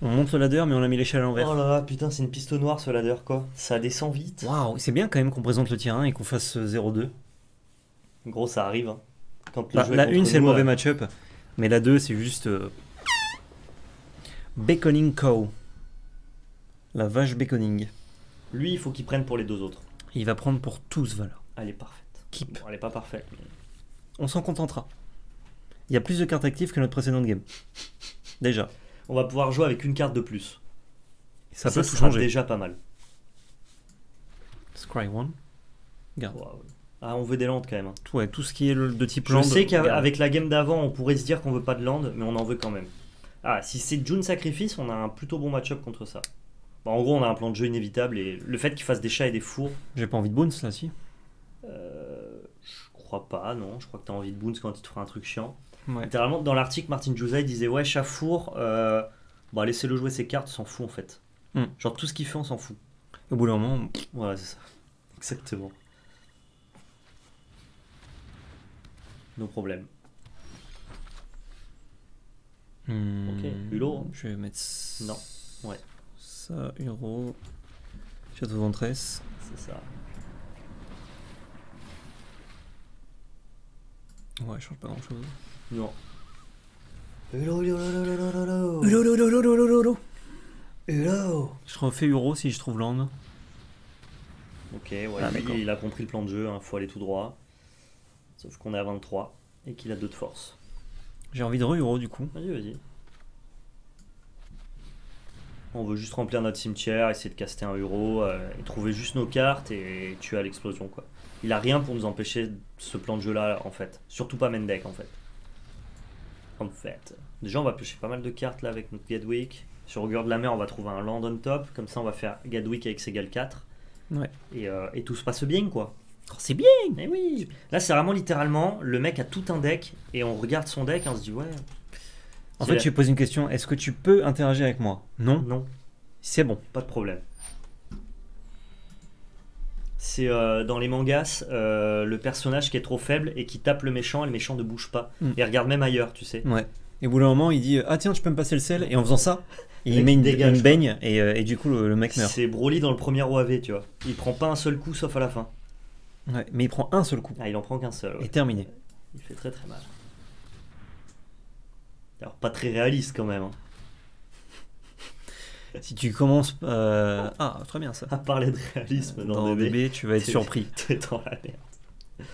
On monte le ladder, mais on a mis l'échelle à l'envers. Oh là là, putain, c'est une piste noire ce ladder quoi. Ça descend vite. Waouh, c'est bien quand même qu'on présente le tir 1 et qu'on fasse euh, 0-2. Gros, ça arrive. hein. Quand le Bah, jeu la contre 1 c'est le mauvais match-up, mais la 2 c'est juste euh, Baconing Cow. La vache Baconing. Lui, il faut qu'il prenne pour les deux autres. Il va prendre pour tous valeur. Elle est parfaite. Keep. Bon, elle est pas parfaite. mais- On s'en contentera. Il y a plus de cartes actives que notre précédente game. [laughs] Déjà. On va pouvoir jouer avec une carte de plus. Ça, peut tout sera changer. déjà pas mal. Scry 1. Garde. Waouh. Ah, on veut des landes quand même. hein. Tout, ouais, tout ce qui est de type Je land. sais garde. qu'avec la game d'avant, on pourrait se dire qu'on veut pas de land, mais on en veut quand même. Ah, si c'est June Sacrifice, on a un plutôt bon match-up contre ça. Bon, en gros, on a un plan de jeu inévitable et le fait qu'il fasse des chats et des fours, J'ai pas envie de bounce là, si. euh, je crois pas, non. Je crois que t'as envie de bounce quand il te fera un truc chiant. Ouais. Littéralement, dans l'article, Martin Josai disait Ouais, chat four, euh, bah, laissez-le jouer ses cartes, on s'en fout en fait. Hmm. Genre, tout ce qu'il fait, on s'en fout. Au bout d'un moment, Voilà, c'est ça. [laughs] Exactement. Nos problèmes. hmm, Ok, Hulot. Je vais mettre. Non, ouais. Ça, Huro. Château Ventress. C'est ça. Ouais, je change pas grand chose. Non. Hello. Je refais Euro si je trouve land. Ok, ouais, Ah, il a compris le plan de jeu, hein, faut aller tout droit. Sauf qu'on est à 23 et qu'il a 2 de force. J'ai envie de re-Euro du coup. Vas-y, vas-y. On veut juste remplir notre cimetière, essayer de caster un euro, euh, et trouver juste nos cartes et tuer à l'explosion quoi. Il a rien pour nous empêcher ce plan de jeu là en fait. Surtout pas Mendek en fait. En fait. Déjà on va piocher pas mal de cartes là avec notre Gadwick. Sur Augure de la mer on va trouver un land on top. Comme ça on va faire Gadwick avec égal 4. Ouais. Et, euh, et tout se passe bien quoi. Oh, c'est bien Mais oui Là c'est vraiment littéralement le mec a tout un deck et on regarde son deck et on se dit ouais. En fait, tu poses une question est-ce que tu peux interagir avec moi? Non, Non, c'est bon. pas de problème. C'est euh, dans les mangas euh, le personnage qui est trop faible et qui tape le méchant et le méchant ne bouge pas. Mm. Et regarde même ailleurs, tu sais. Ouais. Et au bout d'un moment, il dit Ah, tiens, tu peux me passer le sel Et en faisant ça, [laughs] il met une, il dégage, une baigne et, euh, et du coup, le, le mec meurt. C'est Broly dans le premier OAV, tu vois. Il prend pas un seul coup sauf à la fin. Ouais, mais il prend un seul coup. Ah, il en prend qu'un seul. ouais. Et terminé. Il fait très très mal. Alors pas très réaliste quand même. hein. [laughs] Si tu commences. euh, Ah, très bien ça. À parler de réalisme dans, Dans DB, DB, tu vas être surpris. [laughs] t'es dans la merde.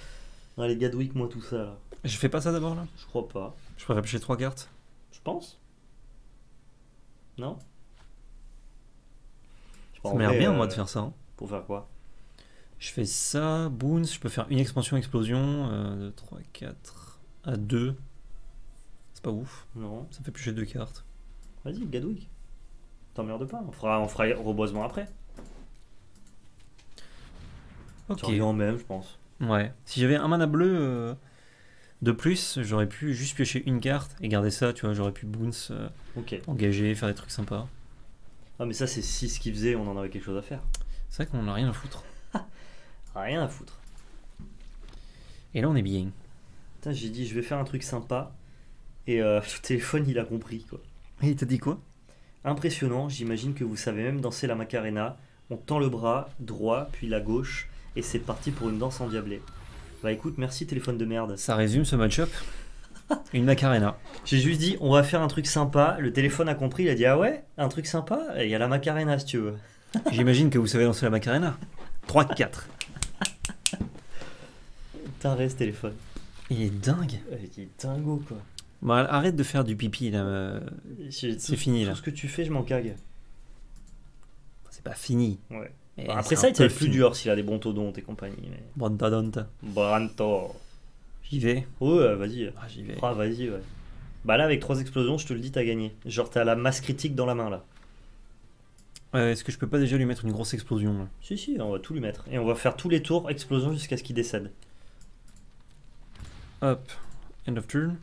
Non, les Gadwick, moi tout ça là. Je fais pas ça d'abord là? Je crois pas. Je préfère pêcher trois cartes. Je pense. Non? Ça m'a l'air bien, euh, moi, de faire ça. hein. Pour faire quoi? Je fais ça, boons, je peux faire une expansion, explosion. 2, 3, 4, à 2. C'est pas ouf. Non. Ça fait piocher deux cartes. Vas-y, Gadwick. T'emmerdes pas. On fera, on fera reboisement après. Ok. En même, je pense. Ouais. Si j'avais un mana bleu euh, de plus, j'aurais pu juste piocher une carte et garder ça, tu vois. J'aurais pu boons, euh, engager, faire des trucs sympas. Ah, mais ça, c'est 6 qu'il faisait, on en avait quelque chose à faire. C'est vrai qu'on a rien à foutre. Rien à foutre. Et là, on est bien. Putain, j'ai dit, je vais faire un truc sympa. Et euh, [laughs] le téléphone, il a compris, quoi. Et il t'a dit quoi? Impressionnant, j'imagine que vous savez même danser la Macarena. On tend le bras droit, puis la gauche, et c'est parti pour une danse endiablée. Bah écoute, merci téléphone de merde. Ça résume ce match-up. [laughs] Une Macarena. J'ai juste dit, on va faire un truc sympa. Le téléphone a compris, il a dit, ah ouais, un truc sympa? Il y a la Macarena si tu veux. J'imagine que vous savez danser la Macarena. [laughs] 3, 4. Putain, reste téléphone. Il est dingue. Il est dingo quoi. Bon, arrête de faire du pipi là. euh, C'est tout- fini, là. Tout ce que tu fais, je m'en cague. C'est pas fini. Ouais. Mais Bah, après ça, il plus dur s'il a des bons todontes et compagnie. Mais... Bonta donta. Branto. J'y vais. Ouais, vas-y. Ah, j'y vais. Ah, vas-y, ouais. Bah là, avec trois explosions, je te le dis, t'as gagné. Genre, t'as la masse critique dans la main là. Euh, Est-ce que je peux pas déjà lui mettre une grosse explosion là? Si, si, on va tout lui mettre. Et on va faire tous les tours explosion jusqu'à ce qu'il décède. Hop. End of turn.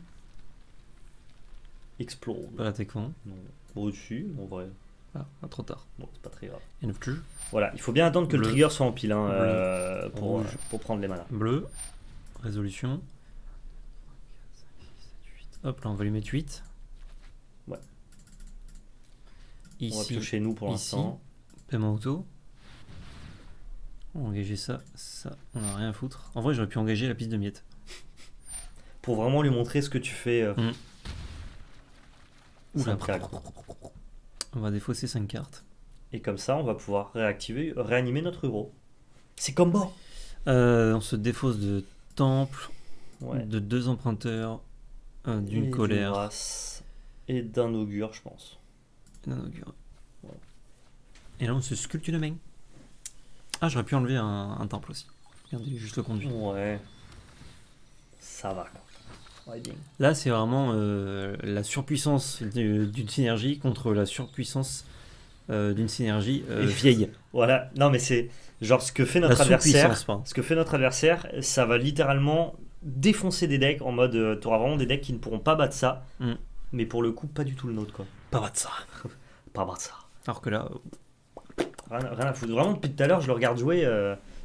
Explose. Pas. Non. Bon, dessus, en vrai. Ah, ah, trop tard. Bon, c'est pas très grave. End of turn. Voilà, il faut bien attendre que le trigger soit en pile hein, euh, pour, euh, pour prendre les manas. Bleu. Résolution. Hop, là on va lui mettre 8. Ouais. On va Ici, piocher nous pour ici. l'instant. paiement auto. On va engager ça, ça, on a rien à foutre. En vrai, j'aurais pu engager la piste de miettes. Pour vraiment lui montrer ce que tu fais. euh, Mm. Oula. On va défausser 5 cartes. Et comme ça, on va pouvoir réactiver, réanimer notre héros. C'est combo Euh, on se défausse de temple, Ouais. de deux emprunteurs, euh, d'une d'une colère, race Et d'un augure, je pense. d'un augure. Ouais. Et là, on se sculpte une main. Ah, j'aurais pu enlever un, un temple aussi. Regardez, juste le conduit. Ouais. Ça va, quoi. Là, c'est vraiment euh, la surpuissance du- d'une synergie contre la surpuissance euh, d'une synergie euh, vieille. [laughs] Voilà. Non, mais c'est genre ce que fait La notre adversaire. Ce que fait notre adversaire, ça va littéralement défoncer des decks en mode. euh, T'auras vraiment des decks qui ne pourront pas battre ça. Mm. Mais pour le coup, pas du tout le nôtre, quoi. Pas battre ça. [laughs] Pas battre ça. Alors que là, euh, Rien, rien à foutre. Vraiment, depuis tout à l'heure, je le regarde jouer.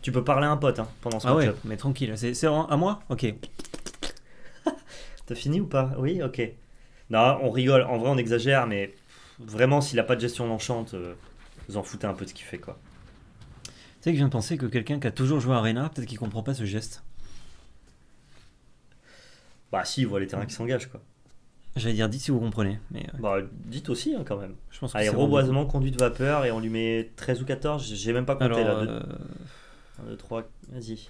tu peux parler à un pote hein, pendant ce ah ouais, mais tranquille. C'est c'est à moi? Ok. T'as fini ou pas Oui, ok. Non, on rigole. En vrai, on exagère, mais vraiment, s'il a pas de gestion d'enchante, euh, vous en foutez un peu de ce qu'il fait, quoi. Tu sais que je viens de penser que quelqu'un qui a toujours joué à Arena, peut-être qu'il comprend pas ce geste. Bah, si, il voit les terrains qui s'engagent, quoi. J'allais dire, dites si vous comprenez. Mais euh, Bah, dites aussi, hein, quand même. je pense que conduite vapeur, et on lui met 13 ou 14. J'ai même pas compté, Alors, là. deux- euh, 1, 2, 3, vas-y.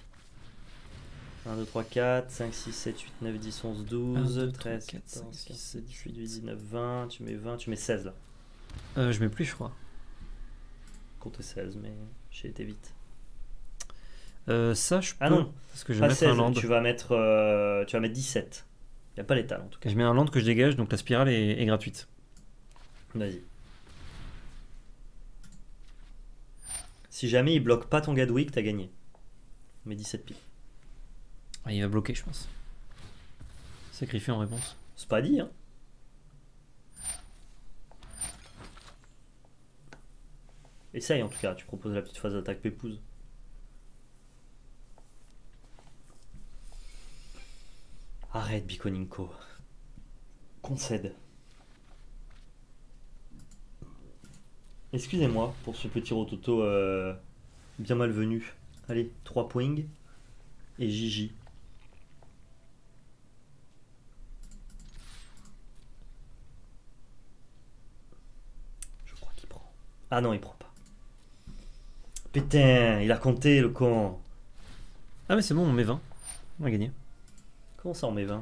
1, 2, 3, 4, 5, 6, 7, 8, 9, 10, 11, 12, 1, 2, 3, 13, 4, 14, 5, 15, 6, 17, 18, 19, 20. Tu mets 20, tu mets 16 là. euh, je mets plus, je crois. Compte 16, mais j'ai été vite. Euh, ça, je peux. Ah non, Parce que je vais pas mettre 16, un land. tu vas mettre, euh, tu vas mettre 17. Il a pas l'étal en tout cas. Je mets un land que je dégage, donc la spirale est, est gratuite. Vas-y. Si jamais il bloque pas ton Gadwick, t'as gagné. Mais 17 piles. Ah, il va bloquer, je pense. Sacrifier en réponse. C'est pas dit, hein. Essaye en tout cas, tu proposes la petite phase d'attaque pépouze. Arrête Biconinko. Concède. Excusez-moi pour ce petit rototo euh, bien malvenu. Allez, 3 poings et Gigi. Ah non, il prend pas. Putain, il a compté le con. Ah, mais c'est bon, on met 20. On a gagné. Comment ça on met 20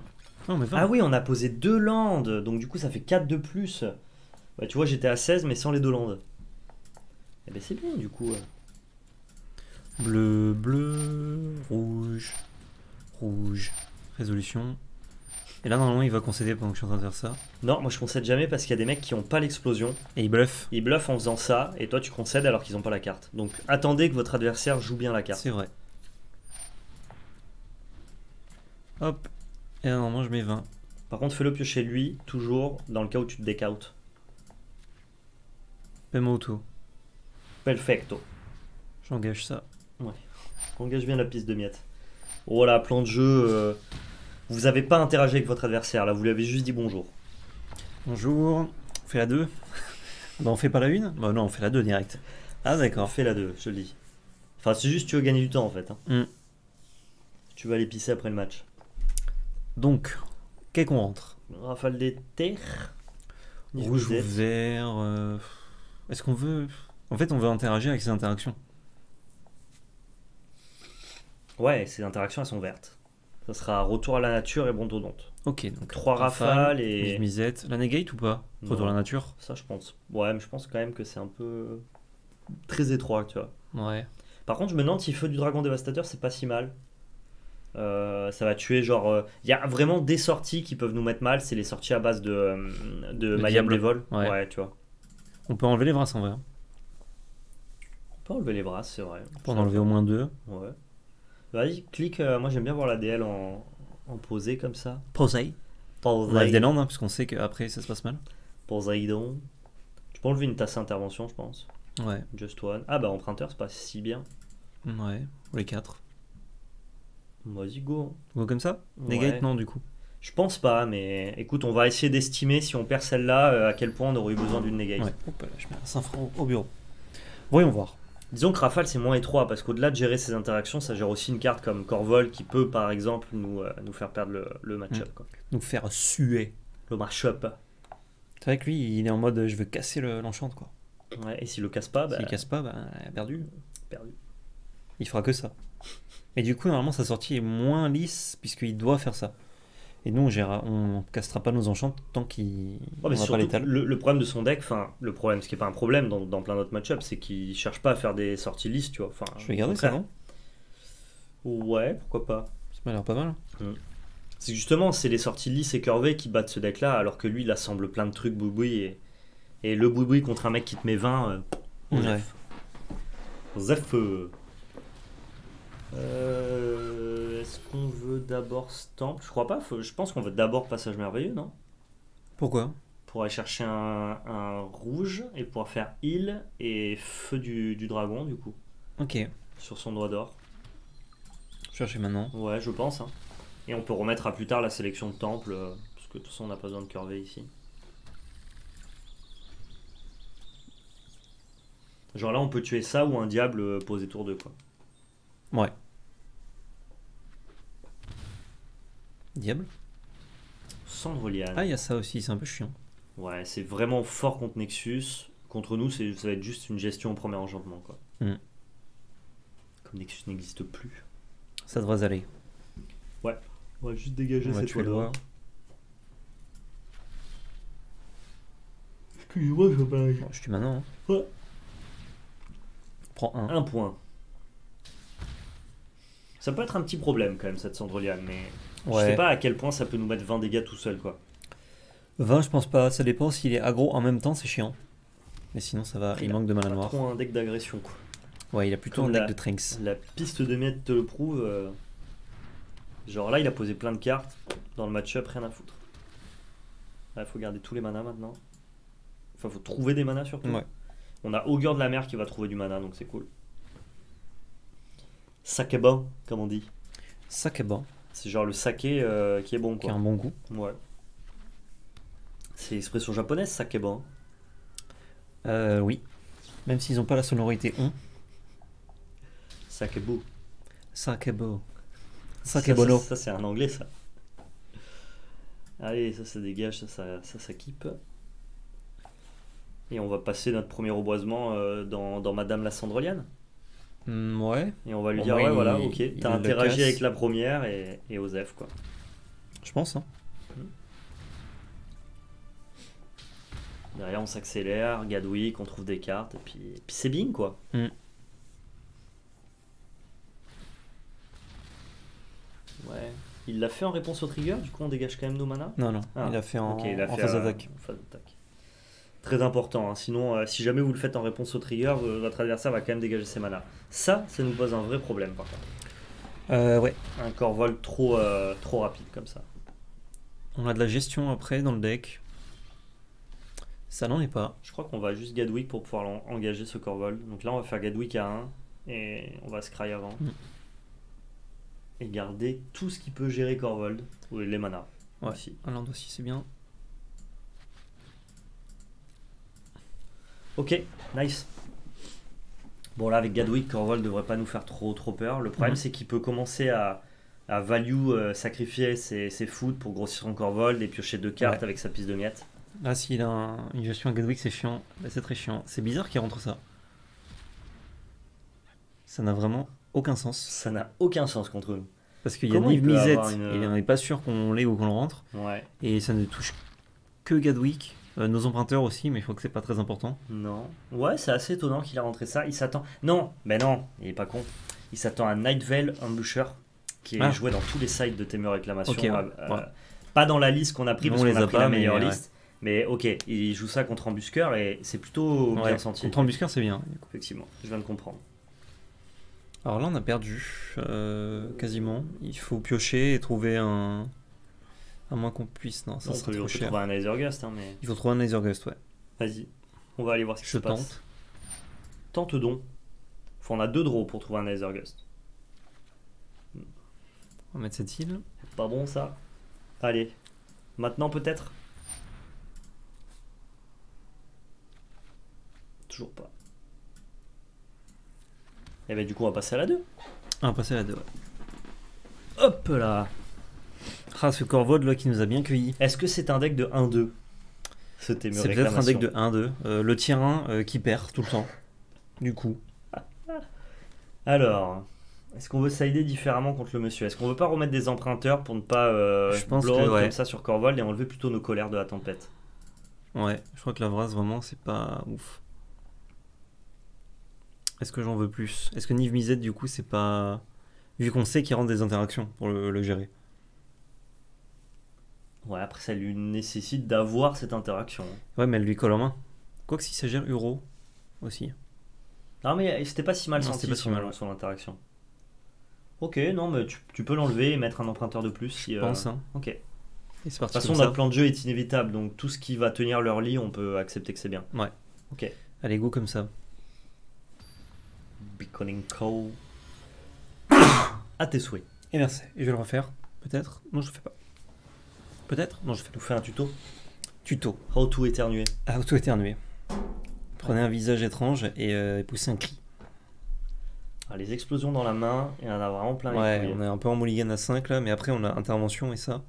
Non, on met 20. Ah oui, on a posé deux landes, donc du coup ça fait 4 de plus. Bah tu vois, j'étais à 16 mais sans les deux landes. Eh ben c'est bien du coup. Bleu, bleu, rouge, rouge. Résolution. Et là, normalement, il va concéder pendant que je suis en train de faire ça. Non, moi je concède jamais parce qu'il y a des mecs qui ont pas l'explosion. Et il bluffe. Ils bluffent en faisant ça et toi tu concèdes alors qu'ils ont pas la carte. Donc attendez que votre adversaire joue bien la carte. C'est vrai. Hop. Et là, normalement, je mets 20. Par contre fais-le piocher lui, toujours, dans le cas où tu te décautes. Paiement auto. Perfecto. J'engage ça. Engage bien la piste de miettes. Voilà, plan de jeu. euh, Vous avez pas interagi avec votre adversaire là, vous lui avez juste dit bonjour. Bonjour. On fait la 2. [laughs] bah, on fait pas la 1 Bah, non, on fait la 2 direct. Ah, On d'accord. fait la 2, je te le dis. Enfin, c'est juste tu veux gagner du temps en fait. hein. Mm. Tu vas aller pisser après le match. Donc, qu'est-ce qu'on rentre? Rafale des terres. Rouge ou vert euh, Est-ce qu'on veut? En fait, on veut interagir avec ces interactions. Ouais, ces interactions elles sont vertes. Ça sera retour à la nature et brontodonte. Ok, donc. Trois rafales et- Misette. La negate ou pas? Retour à la nature Ça, je pense. Ouais, mais je pense quand même que c'est un peu très étroit, tu vois. Ouais. Par contre, je me demande si Feu du Dragon Dévastateur, c'est pas si mal. Euh, ça va tuer, genre. Il y a vraiment des sorties qui peuvent nous mettre mal. C'est les sorties à base de, euh, de des vols. Ouais. Ouais. tu vois. On peut enlever les bras en vrai. On peut enlever les bras, c'est vrai. On peut en enlever au moins deux. Ouais. Vas-y, clique. euh, moi, j'aime bien voir la DL en, en posé comme ça. Posey. On enlève des Posé. landes, hein, puisqu'on sait qu'après ça se passe mal. Poséidon. Tu peux enlever une tasse intervention, je pense. Ouais. Just one. Ah, bah, emprunteur, c'est pas si bien. Ouais. Ou les quatre. Vas-y, go. Go comme ça? Ouais. Negate, non, du coup. Je pense pas, mais écoute, on va essayer d'estimer si on perd celle-là, euh, à quel point on aurait eu besoin d'une negate. Ouais. Hop là, je mets un 5 francs au bureau. Voyons voir. Disons que Rafale c'est moins étroit parce qu'au-delà de gérer ses interactions, ça gère aussi une carte comme Corvol qui peut par exemple nous, euh, nous faire perdre le, le match-up. quoi. Nous faire suer. Le match-up. C'est vrai que lui, il est en mode je veux casser le- l'enchant, quoi. Ouais, et s'il le casse pas, bah, S'il casse pas, bah, perdu. perdu. Il fera que ça. Et du coup, normalement, sa sortie est moins lisse puisqu'il doit faire ça. Et nous, on gérera, on cassera pas nos enchants tant qu'il pas l'étal. le, le problème de son deck, enfin le problème, ce qui est pas un problème dans, dans plein d'autres match-ups, c'est qu'il cherche pas à faire des sorties lisses, tu vois. Enfin, Je vais garder ça, non? Ouais, pourquoi pas. Ça m'a l'air pas mal. C'est que justement, c'est les sorties lisses et curvées qui battent ce deck-là, alors que lui, il assemble plein de trucs boui et, et le boui contre un mec qui te met 20, euh, Ouais. Zef. euh. Euh, Est-ce qu'on veut d'abord Stamp Je crois pas, faut- je pense qu'on veut d'abord Passage Merveilleux, non? Pourquoi? Pour aller chercher un, un rouge et pouvoir faire Heal et Feu du, du Dragon, du coup, Ok. sur son doigt d'or. Cherchez maintenant. Ouais, je pense. hein. Et on peut remettre à plus tard la sélection de temple, euh, parce que de toute façon, on n'a pas besoin de curver ici. Genre là, on peut tuer ça ou un diable euh, posé tour 2, quoi. Ouais. Diable Cendre liane. Ah, il y a ça aussi, c'est un peu chiant. Ouais, c'est vraiment fort contre Nexus. Contre nous, c'est, ça va être juste une gestion au premier enchantement, quoi. Mm. Comme Nexus n'existe plus. Ça devrait aller. On va juste dégager On cette toile. Excusez-moi, je vois pas. Bon, je tue maintenant. hein. Ouais. Prends un. Un point. Ça peut être un petit problème quand même, cette cendreliane, mais je sais pas à quel point ça peut nous mettre 20 dégâts tout seul, quoi. 20, je pense pas. Ça dépend s'il est aggro en même temps, c'est chiant. Mais sinon, ça va. Il a manque de mana noire. trop un deck d'agression, quoi. Ouais, il a plutôt Comme un deck la- de Trinks. La piste de miettes te le prouve. euh, Genre là, il a posé plein de cartes. Dans le match-up, rien à foutre. Là, il faut garder tous les manas maintenant. Enfin, faut trouver des manas surtout. Ouais. On a Augure de la mer qui va trouver du mana, donc c'est cool. Sake bon, comme on dit. Saké bon, C'est genre le saké euh, qui est bon, qui a quoi. un bon goût. Ouais. C'est l'expression japonaise, sake bon. Euh, oui. Même s'ils n'ont pas la sonorité on. Sakebo. Ça, Sakebono. Ça, ça, c'est un anglais, ça. Allez, ça, ça dégage, ça, ça, ça, ça kippe. Et on va passer notre premier reboisement euh, dans, dans Madame la Cendreliane. Hmm, ouais, Et on va lui dire, ouais, il- voilà, ok, t'as interagi avec la première et, et Osef, quoi. je pense. Hein. Derrière, on s'accélère, Gadwick, on trouve des cartes, et puis, puis c'est bing, quoi. Mm. Ouais. Il l'a fait en réponse au trigger, du coup, on dégage quand même nos manas. Non, non, Ah, il a fait en, Ok, il a en fait phase euh, d'attaque. Très important, hein. sinon, euh, si jamais vous le faites en réponse au trigger, euh, votre adversaire va quand même dégager ses manas. Ça, ça nous pose un vrai problème, par contre. Euh, ouais, Un corps vol trop, euh, trop rapide comme ça. on a de la gestion après dans le deck. Ça n'en est pas. Je crois qu'on va juste Gadwick pour pouvoir engager ce corps vol. Donc là, on va faire Gadwick à 1 et on va Scry avant. Mm. Et garder tout ce qui peut gérer Corvold, ou les manas. Ouais. aussi. Un land aussi, c'est bien. Ok, nice. Bon là avec Gadwick, Corvold devrait pas nous faire trop trop peur. Le problème Mhm. c'est qu'il peut commencer à, à value euh, sacrifier ses, ses pour grossir son Corvold et piocher deux cartes Ouais. avec sa piste de miettes. Là, s'il a un- une gestion à Gadwick, c'est chiant. C'est très chiant. C'est bizarre qu'il rentre ça. Ça n'a vraiment aucun sens. Ça n'a aucun sens contre nous. Parce qu'il y a Comment il Niv peut Misette, une- et on n'est pas sûr qu'on l'ait ou qu'on le rentre. Ouais, Et ça ne touche que Gadwick. Euh, nos emprunteurs aussi, mais je crois que c'est pas très important. non. Ouais, c'est assez étonnant qu'il a rentré ça. Il s'attend. Non, mais non, il est pas con. Il s'attend à Night Veil Ambusher qui est Ah. joué dans tous les sites de Témur Réclamation. Ok, ouais, euh, euh, ouais. Pas dans la liste qu'on a pris Nous, parce on qu'on les a a pris pas, la mais meilleure ouais. liste. Mais ok, il joue ça contre Embusqueur et c'est plutôt bien senti. Contre Embusqueur, c'est bien. Effectivement, je viens de comprendre. Alors là, on a perdu euh, quasiment. Il faut piocher et trouver un. À moins qu'on puisse. Non, ça serait trop cher. trouver un hein, mais Il faut trouver un Lasergust, ouais. vas-y. On va aller voir ce qui se passe. tente. Tente donc. Faut on a deux draws pour trouver un Aethergust. On va mettre cette île. Pas bon ça Allez. Maintenant peut-être Toujours pas. Et ben du coup on va passer à la 2. Ah, on va passer à la 2. ouais. Hop là Ah, ce Corvode là qui nous a bien cueilli. Est-ce que c'est un deck de 1-2 Ce Témur C'est peut-être un deck de Réclamation 1-2. Euh, le tier 1 euh, qui perd tout le temps. Du coup. [laughs] Alors, est-ce qu'on veut sider différemment contre le monsieur? Est-ce qu'on veut pas remettre des emprunteurs pour ne pas euh, Je pense que, ouais. comme ça sur Corvold et enlever plutôt nos colères de la tempête? Ouais, je crois que la Vras vraiment c'est pas ouf. Est-ce que j'en veux plus? Est-ce que Niv Mizzet du coup c'est pas. Vu qu'on sait qu'il rentre des interactions pour le, le gérer. Ouais, après ça lui nécessite d'avoir cette interaction. Ouais, mais elle lui colle en main. Quoique si ça gère Uro aussi. Non mais c'était pas si mal Non, senti c'était pas si son, mal, ouais. son interaction. Ok, non mais tu, tu peux l'enlever et mettre un emprunteur de plus. Si, Je euh, pense. Hein. Ok. De Et toute façon, notre plan de jeu est inévitable, donc tout ce qui va tenir leur lit, on peut accepter que c'est bien. Allez, go comme ça. Beckoning Cow. [coughs] à tes souhaits. Et merci. Et je vais le refaire. Peut-être Non, je le fais pas. Peut-être Non, je fais nous fait un tuto. Tuto. How to éternuer. Auto-éternuer. Prenez un visage étrange et, euh, et poussez un cri. Ah, les explosions dans la main, il y en a vraiment plein. Ouais, on est un peu en mulligan à 5 là, mais après on a intervention et ça.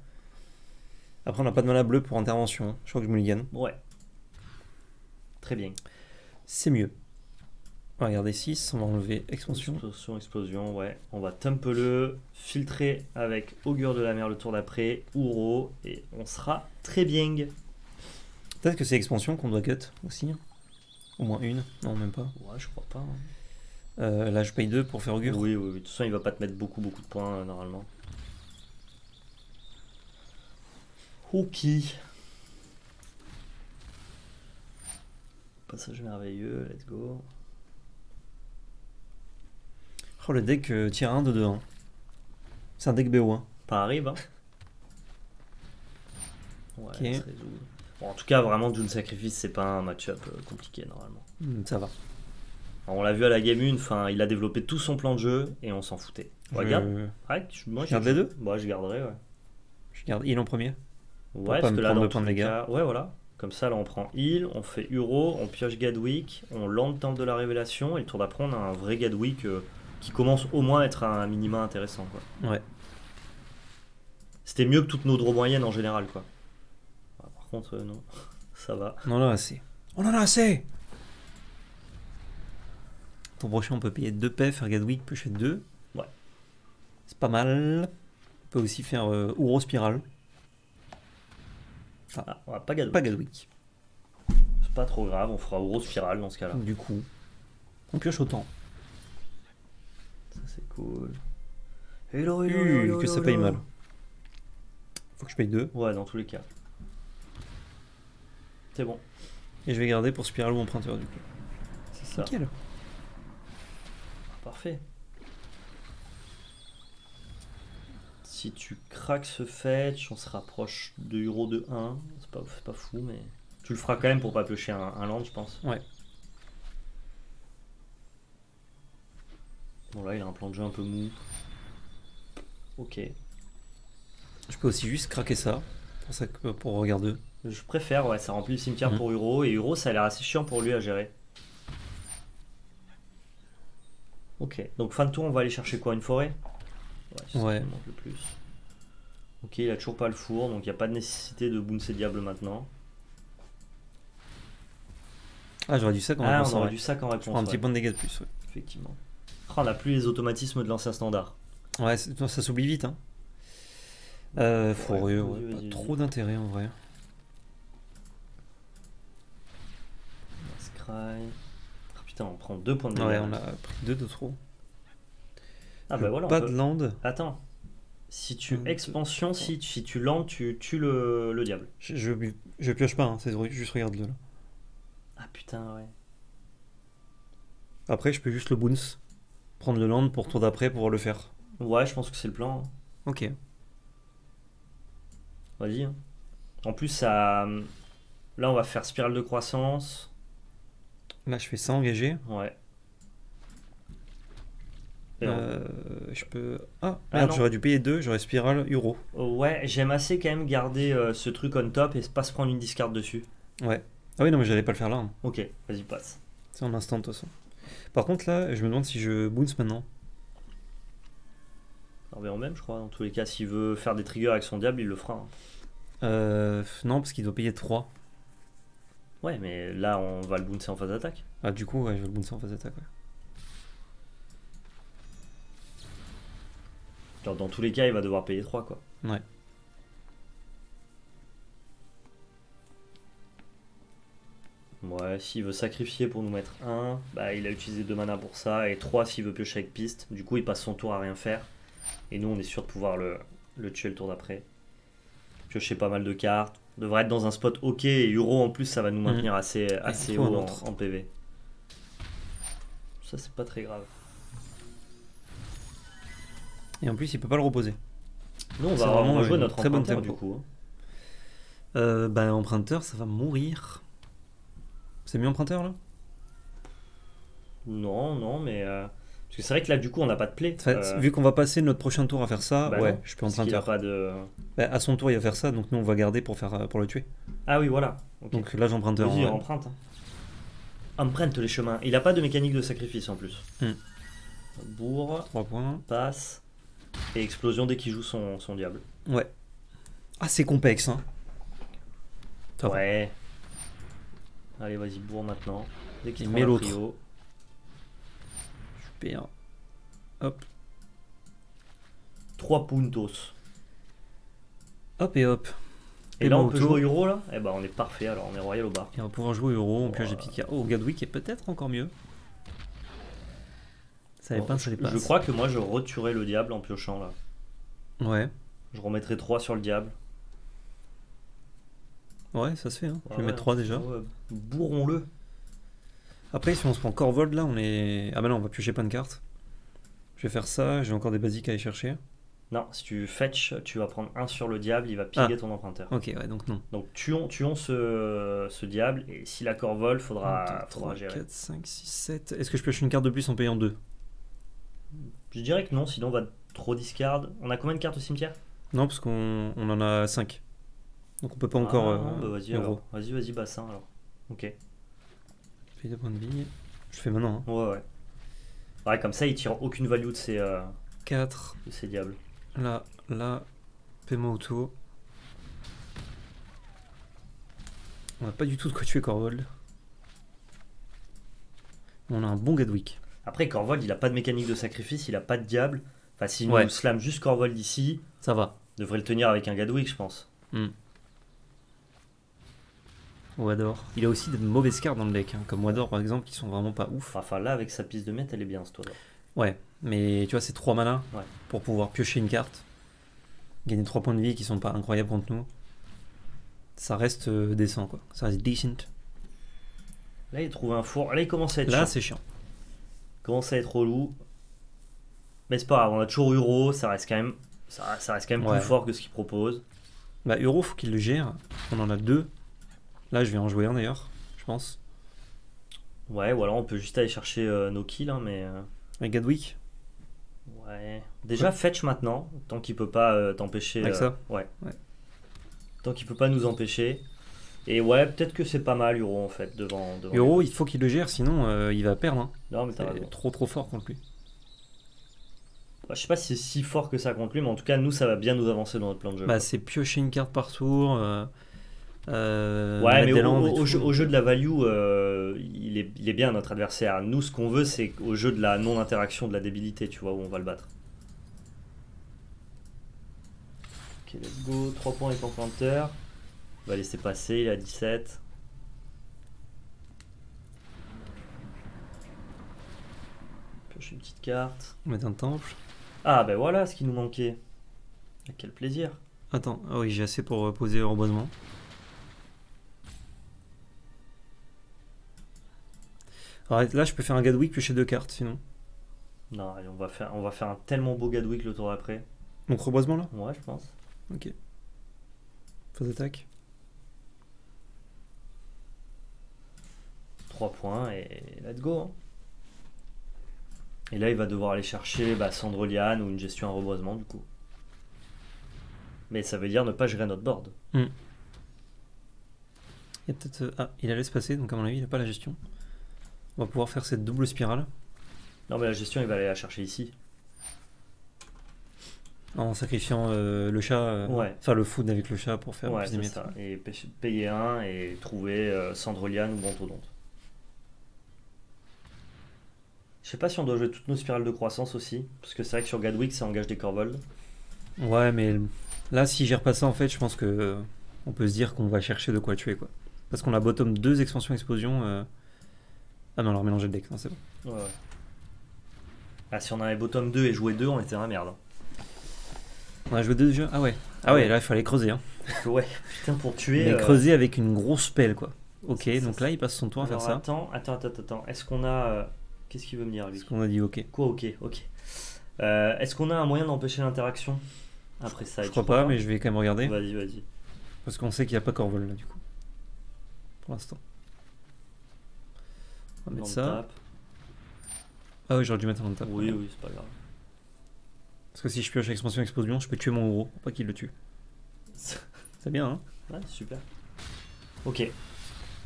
Après on n'a pas de mana bleu pour intervention. hein. Je crois que je mulligan. Ouais. Très bien. C'est mieux. On va regarder 6, on va enlever expansion. Explosion, explosion, ouais. On va temple filtrer avec Augure de la mer le tour d'après, Uro, et on sera très bien. Peut-être que c'est expansion qu'on doit cut aussi. hein. Au moins une. Non, même pas. Ouais, je crois pas. hein. Euh, là je paye 2 pour faire augure. Oui, oui, oui. De toute façon, il va pas te mettre beaucoup, beaucoup de points euh, normalement. Ok. Passage merveilleux, let's go. Oh le deck euh, tier 1 de 2 1. C'est un deck BO1. Pas arrive, hein Ouais, Ok. ça se résout. Bon, en tout cas, vraiment, Dune Sacrifice, c'est pas un match-up euh, compliqué normalement. Hmm, Ça va. Alors, on l'a vu à la Game 1, enfin, il a développé tout son plan de jeu et on s'en foutait. Je-. Ouais, je- moi, Je garde les deux Bah, je garderais, ouais. Je garde il en premier. Ouais, parce que là, dans les dégâts. cas- ouais, voilà. Comme ça, là, on prend heal, on fait Uro, on pioche Gadwick, on land Temple de la Révélation, et le tour d'après, on a un vrai Gadwick euh, qui commence au moins à être un minima intéressant, quoi. Ouais. C'était mieux que toutes nos draws moyennes en général, quoi. Ah, par contre, euh, non, [laughs] ça va. On en a assez. On en a assez Pour prochain, on peut payer 2 paix, faire Gadwick, piocher 2. Ouais. C'est pas mal. On peut aussi faire euh, Ouro Spiral. Ah, on a pas Gadwick. Pas Gadwick. C'est pas trop grave, on fera Uro Spiral dans ce cas-là. Du coup, on pioche autant. Ça, c'est cool. Hello, hello, hello, hello, que ça paye mal. Faut que je paye 2. Ouais, dans tous les cas. C'est bon, Et je vais garder pour Spiral ou Emprunteur du coup. c'est ça. Nickel. Parfait. Si tu craques ce fetch, on se rapproche de Euro de 1. C'est pas, fou, mais tu le feras quand même pour pas piocher un, un land, je pense. Ouais. Bon, là, il a un plan de jeu un peu mou. Ok. Je peux aussi juste craquer ça. Pour, ça que- pour regarder. Je préfère, ouais, ça remplit le cimetière Mhm. pour Euro. Et Euro, ça a l'air assez chiant pour lui à gérer. Ok, donc fin de tour, on va aller chercher quoi Une forêt? Ouais, c'est manque le plus. Ok, il a toujours pas le four, donc il n'y a pas de nécessité de bouncer diable maintenant. Ah, j'aurais dû ça quand Ah, réponse on en aurait du sac en Je réponse. prends un petit point de dégâts de plus. Ouais, Effectivement. On n'a plus les automatismes de l'ancien standard. ouais ça s'oublie vite. Hein. Euh, ouais, pas trop d'intérêt en vrai. Scry. Ah, putain, on prend deux points de Ouais, on a pris deux de trop. Ah bah voilà, Pas peut- de land. Attends. Si tu expansion, si, si tu landes, tu tues le, le diable. Je, je, je pioche pas, hein, c'est juste regarde-le là. Ah putain, ouais. Après, je peux juste le bounce. Prendre le land pour tour d'après pour le faire. Ouais, je pense que c'est le plan. hein. Ok. Vas-y. hein. En plus, ça. Là, on va faire spirale de croissance. Là, je fais ça engagé. Ouais. Euh, je peux. Ah, Ah, merde, j'aurais dû payer deux, j'aurais spiral euro. Ouais, j'aime assez quand même garder euh, ce truc on top et pas se prendre une discard dessus. Ouais. Ah oui, non, mais j'allais pas le faire là. hein. Ok, vas-y, passe. C'est en instant de toute façon. Par contre, là, je me demande si je bounce maintenant. On verra même, je crois. Dans tous les cas, s'il veut faire des triggers avec son diable, il le fera. hein. Euh, non, parce qu'il doit payer 3. Ouais, mais là, on va le bouncer en phase d'attaque. Ah, du coup, ouais, je vais le bouncer en phase d'attaque. ouais. Genre, dans tous les cas, il va devoir payer 3, quoi. Ouais. Ouais, s'il veut sacrifier pour nous mettre 1, bah il a utilisé 2 mana pour ça, et 3 s'il veut piocher avec piste. Du coup, il passe son tour à rien faire. Et nous, on est sûr de pouvoir le, le tuer le tour d'après. Piocher pas mal de cartes. On devrait être dans un spot ok, et Euro en plus, ça va nous maintenir assez, assez un haut en, PV. Ça, c'est pas très grave. Et en plus, il peut pas le reposer. Nous, on va, vraiment jouer notre très emprunteur, tempo. du coup. hein. Euh, bah, emprunteur, ça va mourir. C'est mieux emprunteur là? Non, non, mais. euh, Parce que c'est vrai que là, du coup, on n'a pas de play. Euh, Vu qu'on va passer notre prochain tour à faire ça, bah ouais, non, je peux a pas de. Bah, à son tour, il va faire ça, donc nous on va garder pour, faire, euh, pour le tuer. Ah oui, voilà. Donc là, j'emprunteur. Vas-y, ouais. emprunte. hein. Emprunte les chemins. Il a pas de mécanique de sacrifice en plus. Hmm. Bourre, 3 points. passe, et explosion dès qu'il joue son, son diable. Ouais. Ah, c'est complexe, hein. Ça va. Allez, vas-y, bourre maintenant. Dès qu'il Et prend mets la l'autre. Super. Hop. 3 puntos. Hop et hop. Et Et là, mon on peut jouer au euro là? Eh ben, on est parfait alors, on est royal au bar. Et on pouvoir jouer euro, on pioche des Voilà. petites cartes. Oh, Gadwick est peut-être encore mieux. Ça Bon, dépasse, ça je, dépasse. je crois que moi, je retuerai le diable en piochant là. Ouais. Je remettrai 3 sur le diable. Ouais, ça se fait. Hein. Je vais Ouais, mettre 3 déjà. ouais. Bourrons-le. Après, si on se prend Corvold là, on est. Ah bah non, on va piocher plein de cartes. Je vais faire ça, j'ai encore des basiques à aller chercher. Non, si tu fetch, tu vas prendre un sur le diable, il va piller ton emprunteur. Ok, ouais, donc non. Donc tuons, tuons ce, ce diable, et si l'accord vole, faudra, 1, 2, faudra 3, gérer. 4, 5, 6, 7. Est-ce que je pioche une carte de plus en payant 2 Je dirais que non, sinon on va trop discard. On a combien de cartes au cimetière? Non, parce qu'on on en a 5. Donc on peut pas encore. Ah, euh, bah vas-y. Vas-y, vas-y, bassin alors. Ok. Paye 2 points de vie. Je fais maintenant. hein. Ouais, ouais. Ouais, comme ça, il tire aucune value de ces, euh, 4. de ces diables. Là, là. Paiement auto. On a pas du tout de quoi tuer Corvold. On a un bon Gadwick. Après, Corvold, il a pas de mécanique de sacrifice, il a pas de diable. Enfin, s'il Ouais. nous slam juste Corvold ici, Ça va. il devrait le tenir avec un Gadwick, je pense. Wador. Il a aussi de mauvaises cartes dans le deck, hein, comme Wador par exemple, qui sont vraiment pas ouf. Enfin, là, avec sa piste de mètre, elle est bien, ce tour Ouais, mais tu vois, c'est 3 mana Ouais. pour pouvoir piocher une carte, gagner 3 points de vie qui sont pas incroyables contre nous. Ça reste euh, décent quoi. Ça reste decent. Là, il trouve un four. Là, il commence à être Là, c'est chiant. Il commence à être relou. Mais c'est pas grave, on a toujours Euro, ça reste quand même, ça, ça reste quand même Ouais. plus fort que ce qu'il propose. Bah, Euro, faut qu'il le gère. On en a deux. Là, je vais en jouer un d'ailleurs, je pense. Ouais, ou alors on peut juste aller chercher euh, nos kills, hein, mais. euh, Avec Gadwick Ouais. Déjà, fetch maintenant, tant qu'il peut pas euh, t'empêcher. Avec euh, ça Ouais. Ouais. Tant qu'il peut pas nous empêcher. Et ouais, peut-être que c'est pas mal Euro en fait, devant. devant Euro, il faut qu'il le gère, sinon euh, il va perdre. hein. Non, mais t'as C'est raison. trop trop fort contre lui. Bah, je sais pas si c'est si fort que ça contre lui, mais en tout cas, nous, ça va bien nous avancer dans notre plan de jeu. Bah, quoi. c'est piocher une carte par tour. euh, euh, Ouais, mais au, jeu, au jeu de la value, euh, il, est, il est bien notre adversaire. Nous, ce qu'on veut, c'est au jeu de la non-interaction, de la débilité, tu vois, où on va le battre. Ok, let's go. 3 points avec pointeur. On va laisser passer, il a 17. Pioche une petite carte. Mettre un temple. Ah, ben voilà ce qui nous manquait. Quel plaisir. Attends, ah oui, j'ai assez pour euh, poser reboisement. Alors là, je peux faire un Gadwick piocher deux cartes sinon. Non, allez, on va faire, on va faire un tellement beau Gadwick le tour d'après. Donc reboisement là? Ouais, je pense. Ok. Phase attaque. 3 points et let's go. hein. Et là, il va devoir aller chercher bah, Sandroliane ou une gestion à reboisement du coup. Mais ça veut dire ne pas gérer notre board. Il y a peut-être. euh, Ah, il a passer, donc à mon avis, il n'a pas la gestion. On va pouvoir faire cette double spirale Non, mais la gestion, il va aller la chercher ici. en sacrifiant euh, le chat. euh, Ouais. Enfin, le food avec le chat pour faire Ouais, plus ça. Et payer un et trouver euh, Sandroliane ou Brontodonte. Je sais pas si on doit jouer toutes nos spirales de croissance aussi. Parce que c'est vrai que sur Gadwick, ça engage des Corvold. Ouais, mais là, s'il gère pas ça, en fait, je pense que euh, on peut se dire qu'on va chercher de quoi tuer, quoi. Parce qu'on a bottom 2 expansions explosion. Ah non, on leur mélanger le deck, non, c'est bon. Ouais, ouais. Ah, si on avait bottom 2 et joué 2, on était dans la merde. On a joué deux jeux Ah ouais. Ah ouais, là, il fallait creuser. Hein. [laughs] Ouais, putain, pour tuer. Mais euh, creuser avec une grosse pelle, quoi. Ok, donc là, il passe son tour à faire Alors, ça. Attends, attends, attends, attends. Est-ce qu'on a. euh, Qu'est-ce qu'il veut me dire, lui? Parce qu'on a dit ok. Quoi, ok, ok. Euh, Est-ce qu'on a un moyen d'empêcher l'interaction après ça? Je crois pas, mais je vais quand même regarder. Vas-y, vas-y. Parce qu'on sait qu'il n'y a pas Corvol là, du coup. Pour l'instant. On va mettre ça. tape. Ah oui, j'aurais dû mettre un tap. Oui, oui, c'est pas grave. Parce que si je pioche expansion explosion, je peux tuer mon héros pour pas qu'il le tue. [laughs] C'est bien, hein Ouais, super. Ok.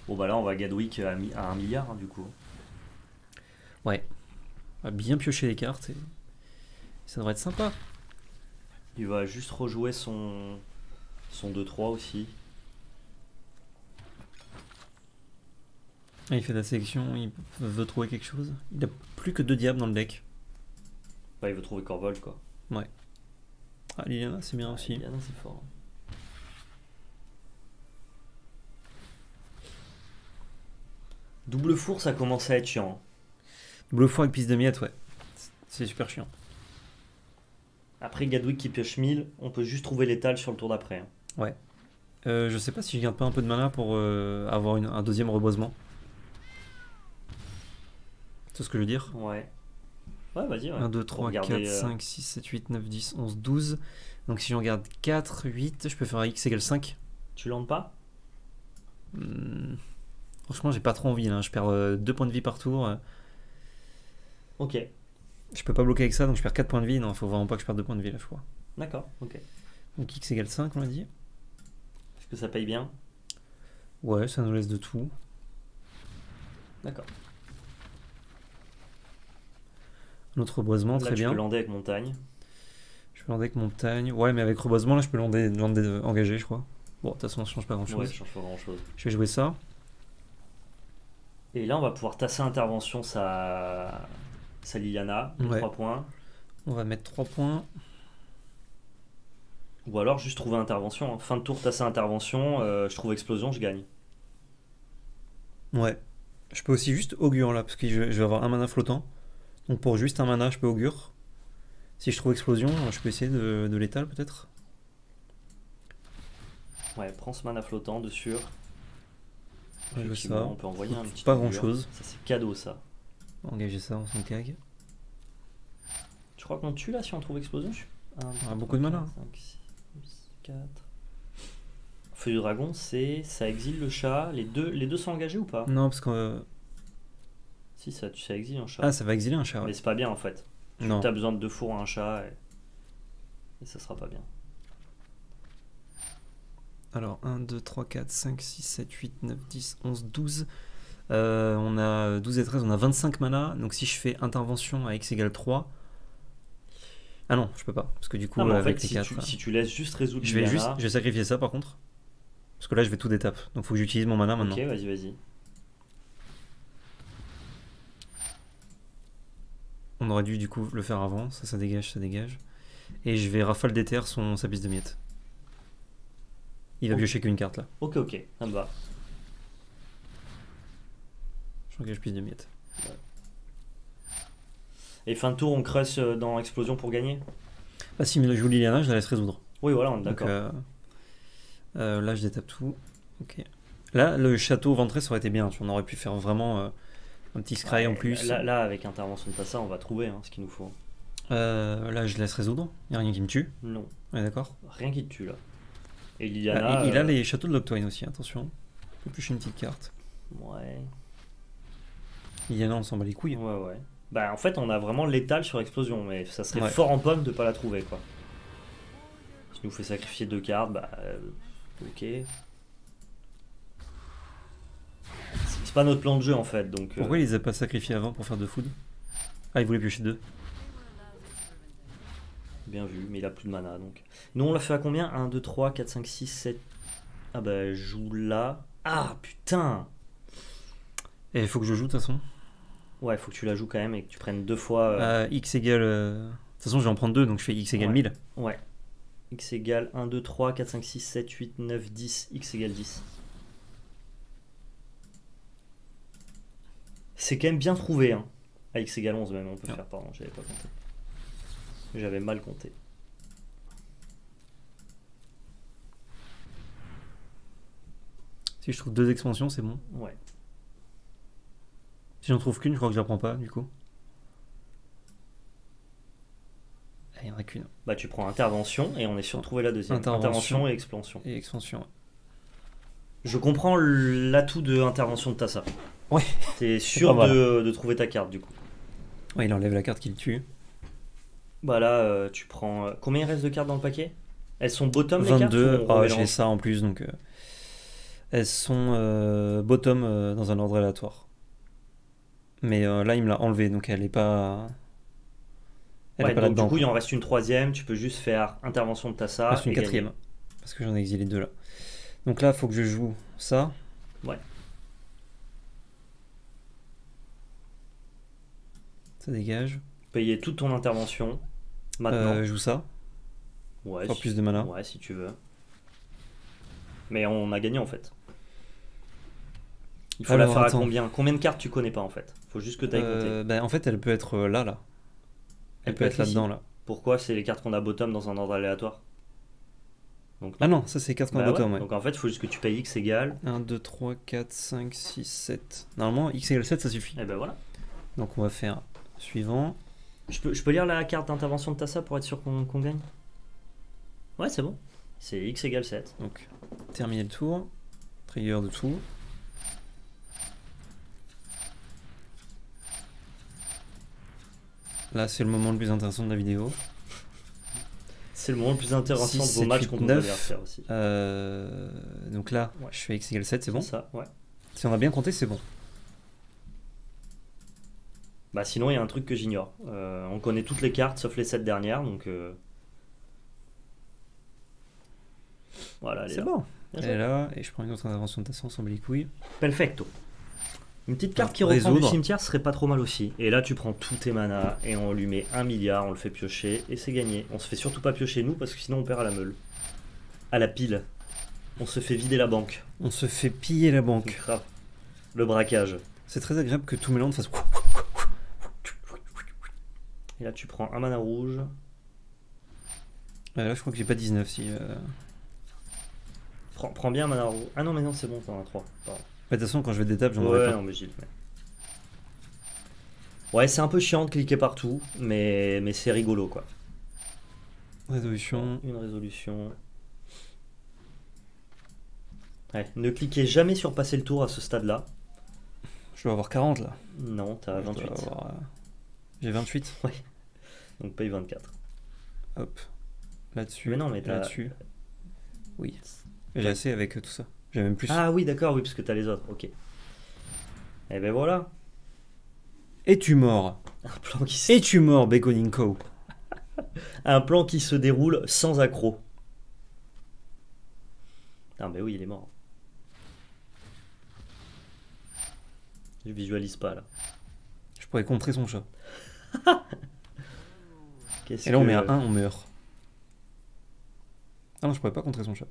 Bon, bah là, on va Gadwick à, à 1 milliard, hein, du coup. On va bien piocher les cartes et ça devrait être sympa. Il va juste rejouer son, son 2-3 aussi. Ah, il fait de la sélection, il veut trouver quelque chose. Il a plus que deux diables dans le deck. Bah, il veut trouver Corvol, quoi. Ah, Liliana, c'est bien aussi. Bien, c'est fort. Double four, ça commence à être chiant. Double fois avec piste de miettes, ouais. C'est super chiant. Après Gadwick qui pioche 1000, on peut juste trouver l'étal sur le tour d'après. hein. Euh, je sais pas si je garde pas un peu de mana pour euh, avoir une- un deuxième reboisement. C'est ce que je veux dire. Ouais. Ouais, vas-y. Ouais. 1, 2, Pour 3, regarder, 4, euh, 5, 6, 7, 8, 9, 10, 11, 12. Donc si j'en garde 4, 8, je peux faire un x égale 5. Tu landes pas? Hmm. Franchement, j'ai pas trop envie là. Je perds 2 points de vie par tour. euh. Ok. Je peux pas bloquer avec ça, donc je perds 4 points de vie. Non, faut vraiment pas que je perde 2 points de vie là, je crois. D'accord. Ok. Donc x égale 5, on l'a dit. Est-ce que ça paye bien? Ouais, ça nous laisse de tout. D'accord. Notre reboisement, Là, très tu bien. peux lander avec montagne. Je peux lander avec montagne. Ouais, mais avec reboisement, là, je peux lander, lander euh, engagé, je crois. Bon, de toute façon, ça change pas grand chose. Ouais, ça change pas grand chose. Je vais jouer ça. Et là, on va pouvoir tasser intervention sa, sa Liliana, de Ouais. 3 points. On va mettre 3 points. Ou alors juste trouver intervention. hein. Fin de tour, tasser intervention, euh, je trouve explosion, je gagne. Ouais. Je peux aussi juste augure là, parce que je, je vais avoir un mana flottant. Donc pour juste un mana, je peux augure. Si je trouve explosion, je peux essayer de, de l'étal peut-être. Ouais, prends ce mana flottant de sûr. Ça. On peut envoyer un petit Pas augure. grand-chose. Ça, c'est cadeau, ça. Engager ça en 5 tag. Je crois qu'on tue là si on trouve explosion? Je... Un, deux, Ah, beaucoup de mana. 5, 6, 4. Feuille du dragon, c'est. Ça exile le chat. Les deux, les deux sont engagés ou pas? Non, parce que. Euh, Si, ça, ça exile un chat. Ah, ça va exiler un chat, ouais. Mais c'est pas bien en fait. Non. T'as besoin de deux fours à un chat et, et ça sera pas bien. Alors, 1, 2, 3, 4, 5, 6, 7, 8, 9, 10, 11, 12. Euh, on a 12 et 13, on a 25 mana. Donc si je fais intervention à x égale 3. Ah non, je peux pas. Parce que du coup, Non, avec fait, les si 4. tu, si tu laisses juste résoudre Je vais Liliana- juste, je vais sacrifier ça par contre. Parce que là, je vais tout d'étape. Donc faut que j'utilise mon mana maintenant. Ok, vas-y, vas-y. On aurait dû du coup le faire avant. Ça, ça dégage, ça dégage. Et je vais rafale d'éther son sa piste de miettes. Il va Oh. piocher qu'une carte là. Ok, ok, ça me va. J'engage piste de miettes. Et fin de tour, on creuse euh, dans Explosion pour gagner? Ah si, mais là, je joue Liliana, je la laisse résoudre. Oui, voilà, on est d'accord. euh, euh, là, je détape tout. Ok. Là, le château ventré, ça aurait été bien. On aurait pu faire vraiment euh, un petit scry en Ouais, plus. Là, là, avec intervention de Tassa, on va trouver hein, ce qu'il nous faut. Euh, là, je laisse résoudre. Il n'y a rien qui me tue. Non, On est d'accord? Rien qui te tue là. Et Ah, Liliana. Il a euh, les châteaux de Loctwine aussi, attention. En plus, une petite carte. Ouais. Liliana, on s'en bat les couilles. Ouais, ouais. Bah, en fait, on a vraiment l'étal sur Explosion, mais ça serait Ouais. fort en pomme de pas la trouver, quoi. Ça nous fait sacrifier deux cartes, bah. euh, ok. C'est pas notre plan de jeu en fait, donc. euh, Pourquoi il les a pas sacrifiés avant pour faire deux food? Ah, il voulait piocher deux. Bien vu, mais il a plus de mana donc. Nous on l'a fait à combien? 1, 2, 3, 4, 5, 6, 7. Ah bah je joue là. Ah putain Et il faut que je joue de toute façon. Ouais, faut que tu la joues quand même et que tu prennes deux fois. euh, Euh, x égale. euh, De toute façon, je vais en prendre deux, donc je fais x égale Ouais. 1000. Ouais. X égale 1, 2, 3, 4, 5, 6, 7, 8, 9, 10. X égale 10. C'est quand même bien trouvé, hein. À X égale 11 même, on peut Ah. faire, pardon, j'avais pas compté. J'avais mal compté. Si je trouve deux expansions, c'est bon. Ouais. Si j'en trouve qu'une, je crois que je la prends pas, du coup. Ah, il y en a qu'une. Bah tu prends intervention et on est sûr de trouver la deuxième. Intervention. Intervention, et expansion. Et expansion. ouais. Je comprends l'atout de intervention de Tassa. Ouais. T'es [laughs] sûr mal. de, de trouver ta carte du coup. Ouais, il enlève la carte qui le tue. Bah là, euh, tu prends. euh, Combien il reste de cartes dans le paquet? Elles sont bottom les cartes 22. ou on Ah, j'ai ça en plus, donc. euh, elles sont bottom dans un ordre aléatoire. Mais là, il me l'a enlevé, donc elle est pas. Elle Ouais, est pas donc du coup, il en reste une troisième. Tu peux juste faire intervention de Tassa. Il reste une et gagner. quatrième. Parce que j'en ai exilé deux là. Donc là, il faut que je joue ça. Ouais. Ça dégage. Payer toute ton intervention. Maintenant. Euh, joue ça. ouais, Encore si... plus de mana. ouais, si tu veux. Mais on a gagné en fait. Il faut Alors, la faire attends. à combien Combien de cartes tu connais pas en fait Faut juste que tu ailles compter. Euh, ben, en fait, elle peut être euh, là, là. Elle, peut être là-dedans, là. Pourquoi c'est les cartes qu'on a bottom dans un ordre aléatoire Donc, Ah non, ça c'est 4 bah bottom, ouais. ouais. Donc en fait, il faut juste que tu payes X égale. 1, 2, 3, 4, 5, 6, 7. Normalement, x égale 7, ça suffit. Et ben voilà. Donc on va faire suivant. Je peux, je peux lire la carte d'intervention de Tassa pour être sûr qu'on qu'on gagne? Ouais, c'est bon. C'est x égale 7. Donc, terminer le tour. Trigger de tout. Là, c'est le moment le plus intéressant de la vidéo. C'est le moment le plus intéressant Six, de vos sept, matchs huit, contre neuf. adversaires aussi. Euh, donc là, Ouais. je fais x égale 7, c'est bon? Ça, ouais. Si on a bien compté, c'est bon. Bah sinon, il y a un truc que j'ignore. Euh, on connaît toutes les cartes sauf les 7 dernières, donc... euh, Voilà, C'est bon. Elle est là, et je prends une autre intervention de tasson sans les couilles. Perfecto. Une petite carte qui reprend du cimetière serait pas trop mal aussi. Et là, tu prends tous tes manas et on lui met un milliard, on le fait piocher et c'est gagné. On se fait surtout pas piocher nous parce que sinon on perd à la meule. À la pile. On se fait vider la banque. On se fait piller la banque. Le braquage. C'est très agréable que tout mélange fasse. Et là, tu prends un mana rouge. Euh, là, je crois que j'ai pas 19 si. euh, Prends, prends bien un mana rouge. Ah non, mais non, c'est bon, t'en as 3. Pardon. De toute façon, quand je vais des tables, j'en aurai Ouais, pas. non, mais. Ouais, c'est un peu chiant de cliquer partout, mais, mais c'est rigolo quoi. Résolution. Une résolution. Ouais, ne cliquez jamais sur passer le tour à ce stade-là. Je dois avoir 40 là. Non, t'as Je dois 28. avoir, euh, J'ai 28. Donc paye 24. Hop. Là-dessus. Mais non, mais t'as- Là-dessus. Oui. J'ai assez avec tout ça. J'ai même plus. Ah oui, d'accord, oui, parce que t'as les autres. Ok. Et ben voilà. Es-tu mort? [laughs] Un plan qui se, Es-tu mort, Baconing Co? [laughs] Un plan qui se déroule sans accroc. Ah, mais oui, il est mort. Je visualise pas là. Je pourrais contrer son chat. [laughs] Et là, on que- met un 1, on meurt. Ah non, je pourrais pas contrer son chat.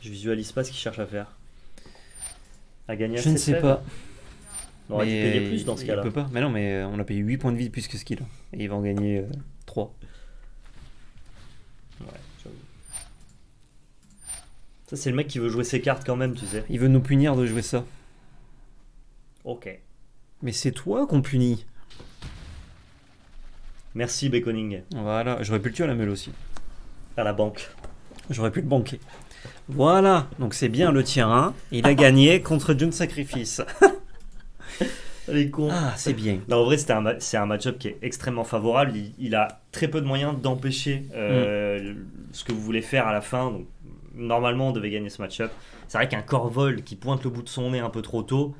Je visualise pas ce qu'il cherche à faire. À gagner Je assez ne de sais fèves pas. On aurait dû Mais payer plus dans ce il cas-là. peut pas. Mais non, mais euh, on a payé 8 points de vie plus que ce qu'il a. Et il va en gagner euh, 3. Ouais, j'avoue. Ça, c'est le mec qui veut jouer ses cartes quand même, tu sais. Il veut nous punir de jouer ça. Ok. Mais c'est toi qu'on punit. Merci, Baconing. Voilà, j'aurais pu le tuer à la meule aussi. À la banque. J'aurais pu le banquer. Voilà, donc c'est bien le tien 1. Il a gagné contre June Sacrifice. [laughs] Les cons. Ah, c'est bien. Non, en vrai, c'était un ma- c'est un match-up qui est extrêmement favorable. Il, il a très peu de moyens d'empêcher euh, Mm. ce que vous voulez faire à la fin. Donc, normalement, on devait gagner ce match-up. C'est vrai qu'un Corvol qui pointe le bout de son nez un peu trop tôt,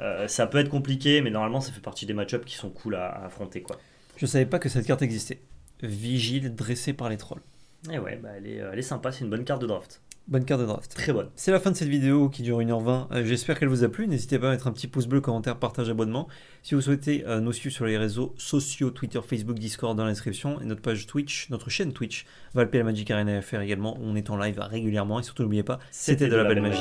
euh, ça peut être compliqué, mais normalement, ça fait partie des match-ups qui sont cool à, à affronter. Quoi. Je savais pas que cette carte existait. Vigile dressé par les trolls. Et ouais, bah, elle, est, elle est sympa, c'est une bonne carte de draft. Bonne carte de draft. Très bonne. C'est la fin de cette vidéo qui dure 1h20. Euh, J'espère qu'elle vous a plu. N'hésitez pas à mettre un petit pouce bleu, commentaire, partage, abonnement. Si vous souhaitez euh, nous suivre sur les réseaux sociaux, Twitter, Facebook, Discord dans la description et notre page Twitch, notre chaîne Twitch, Valpé la Magic Arena FR également. où On est en live régulièrement et surtout n'oubliez pas, c'était de la belle magie.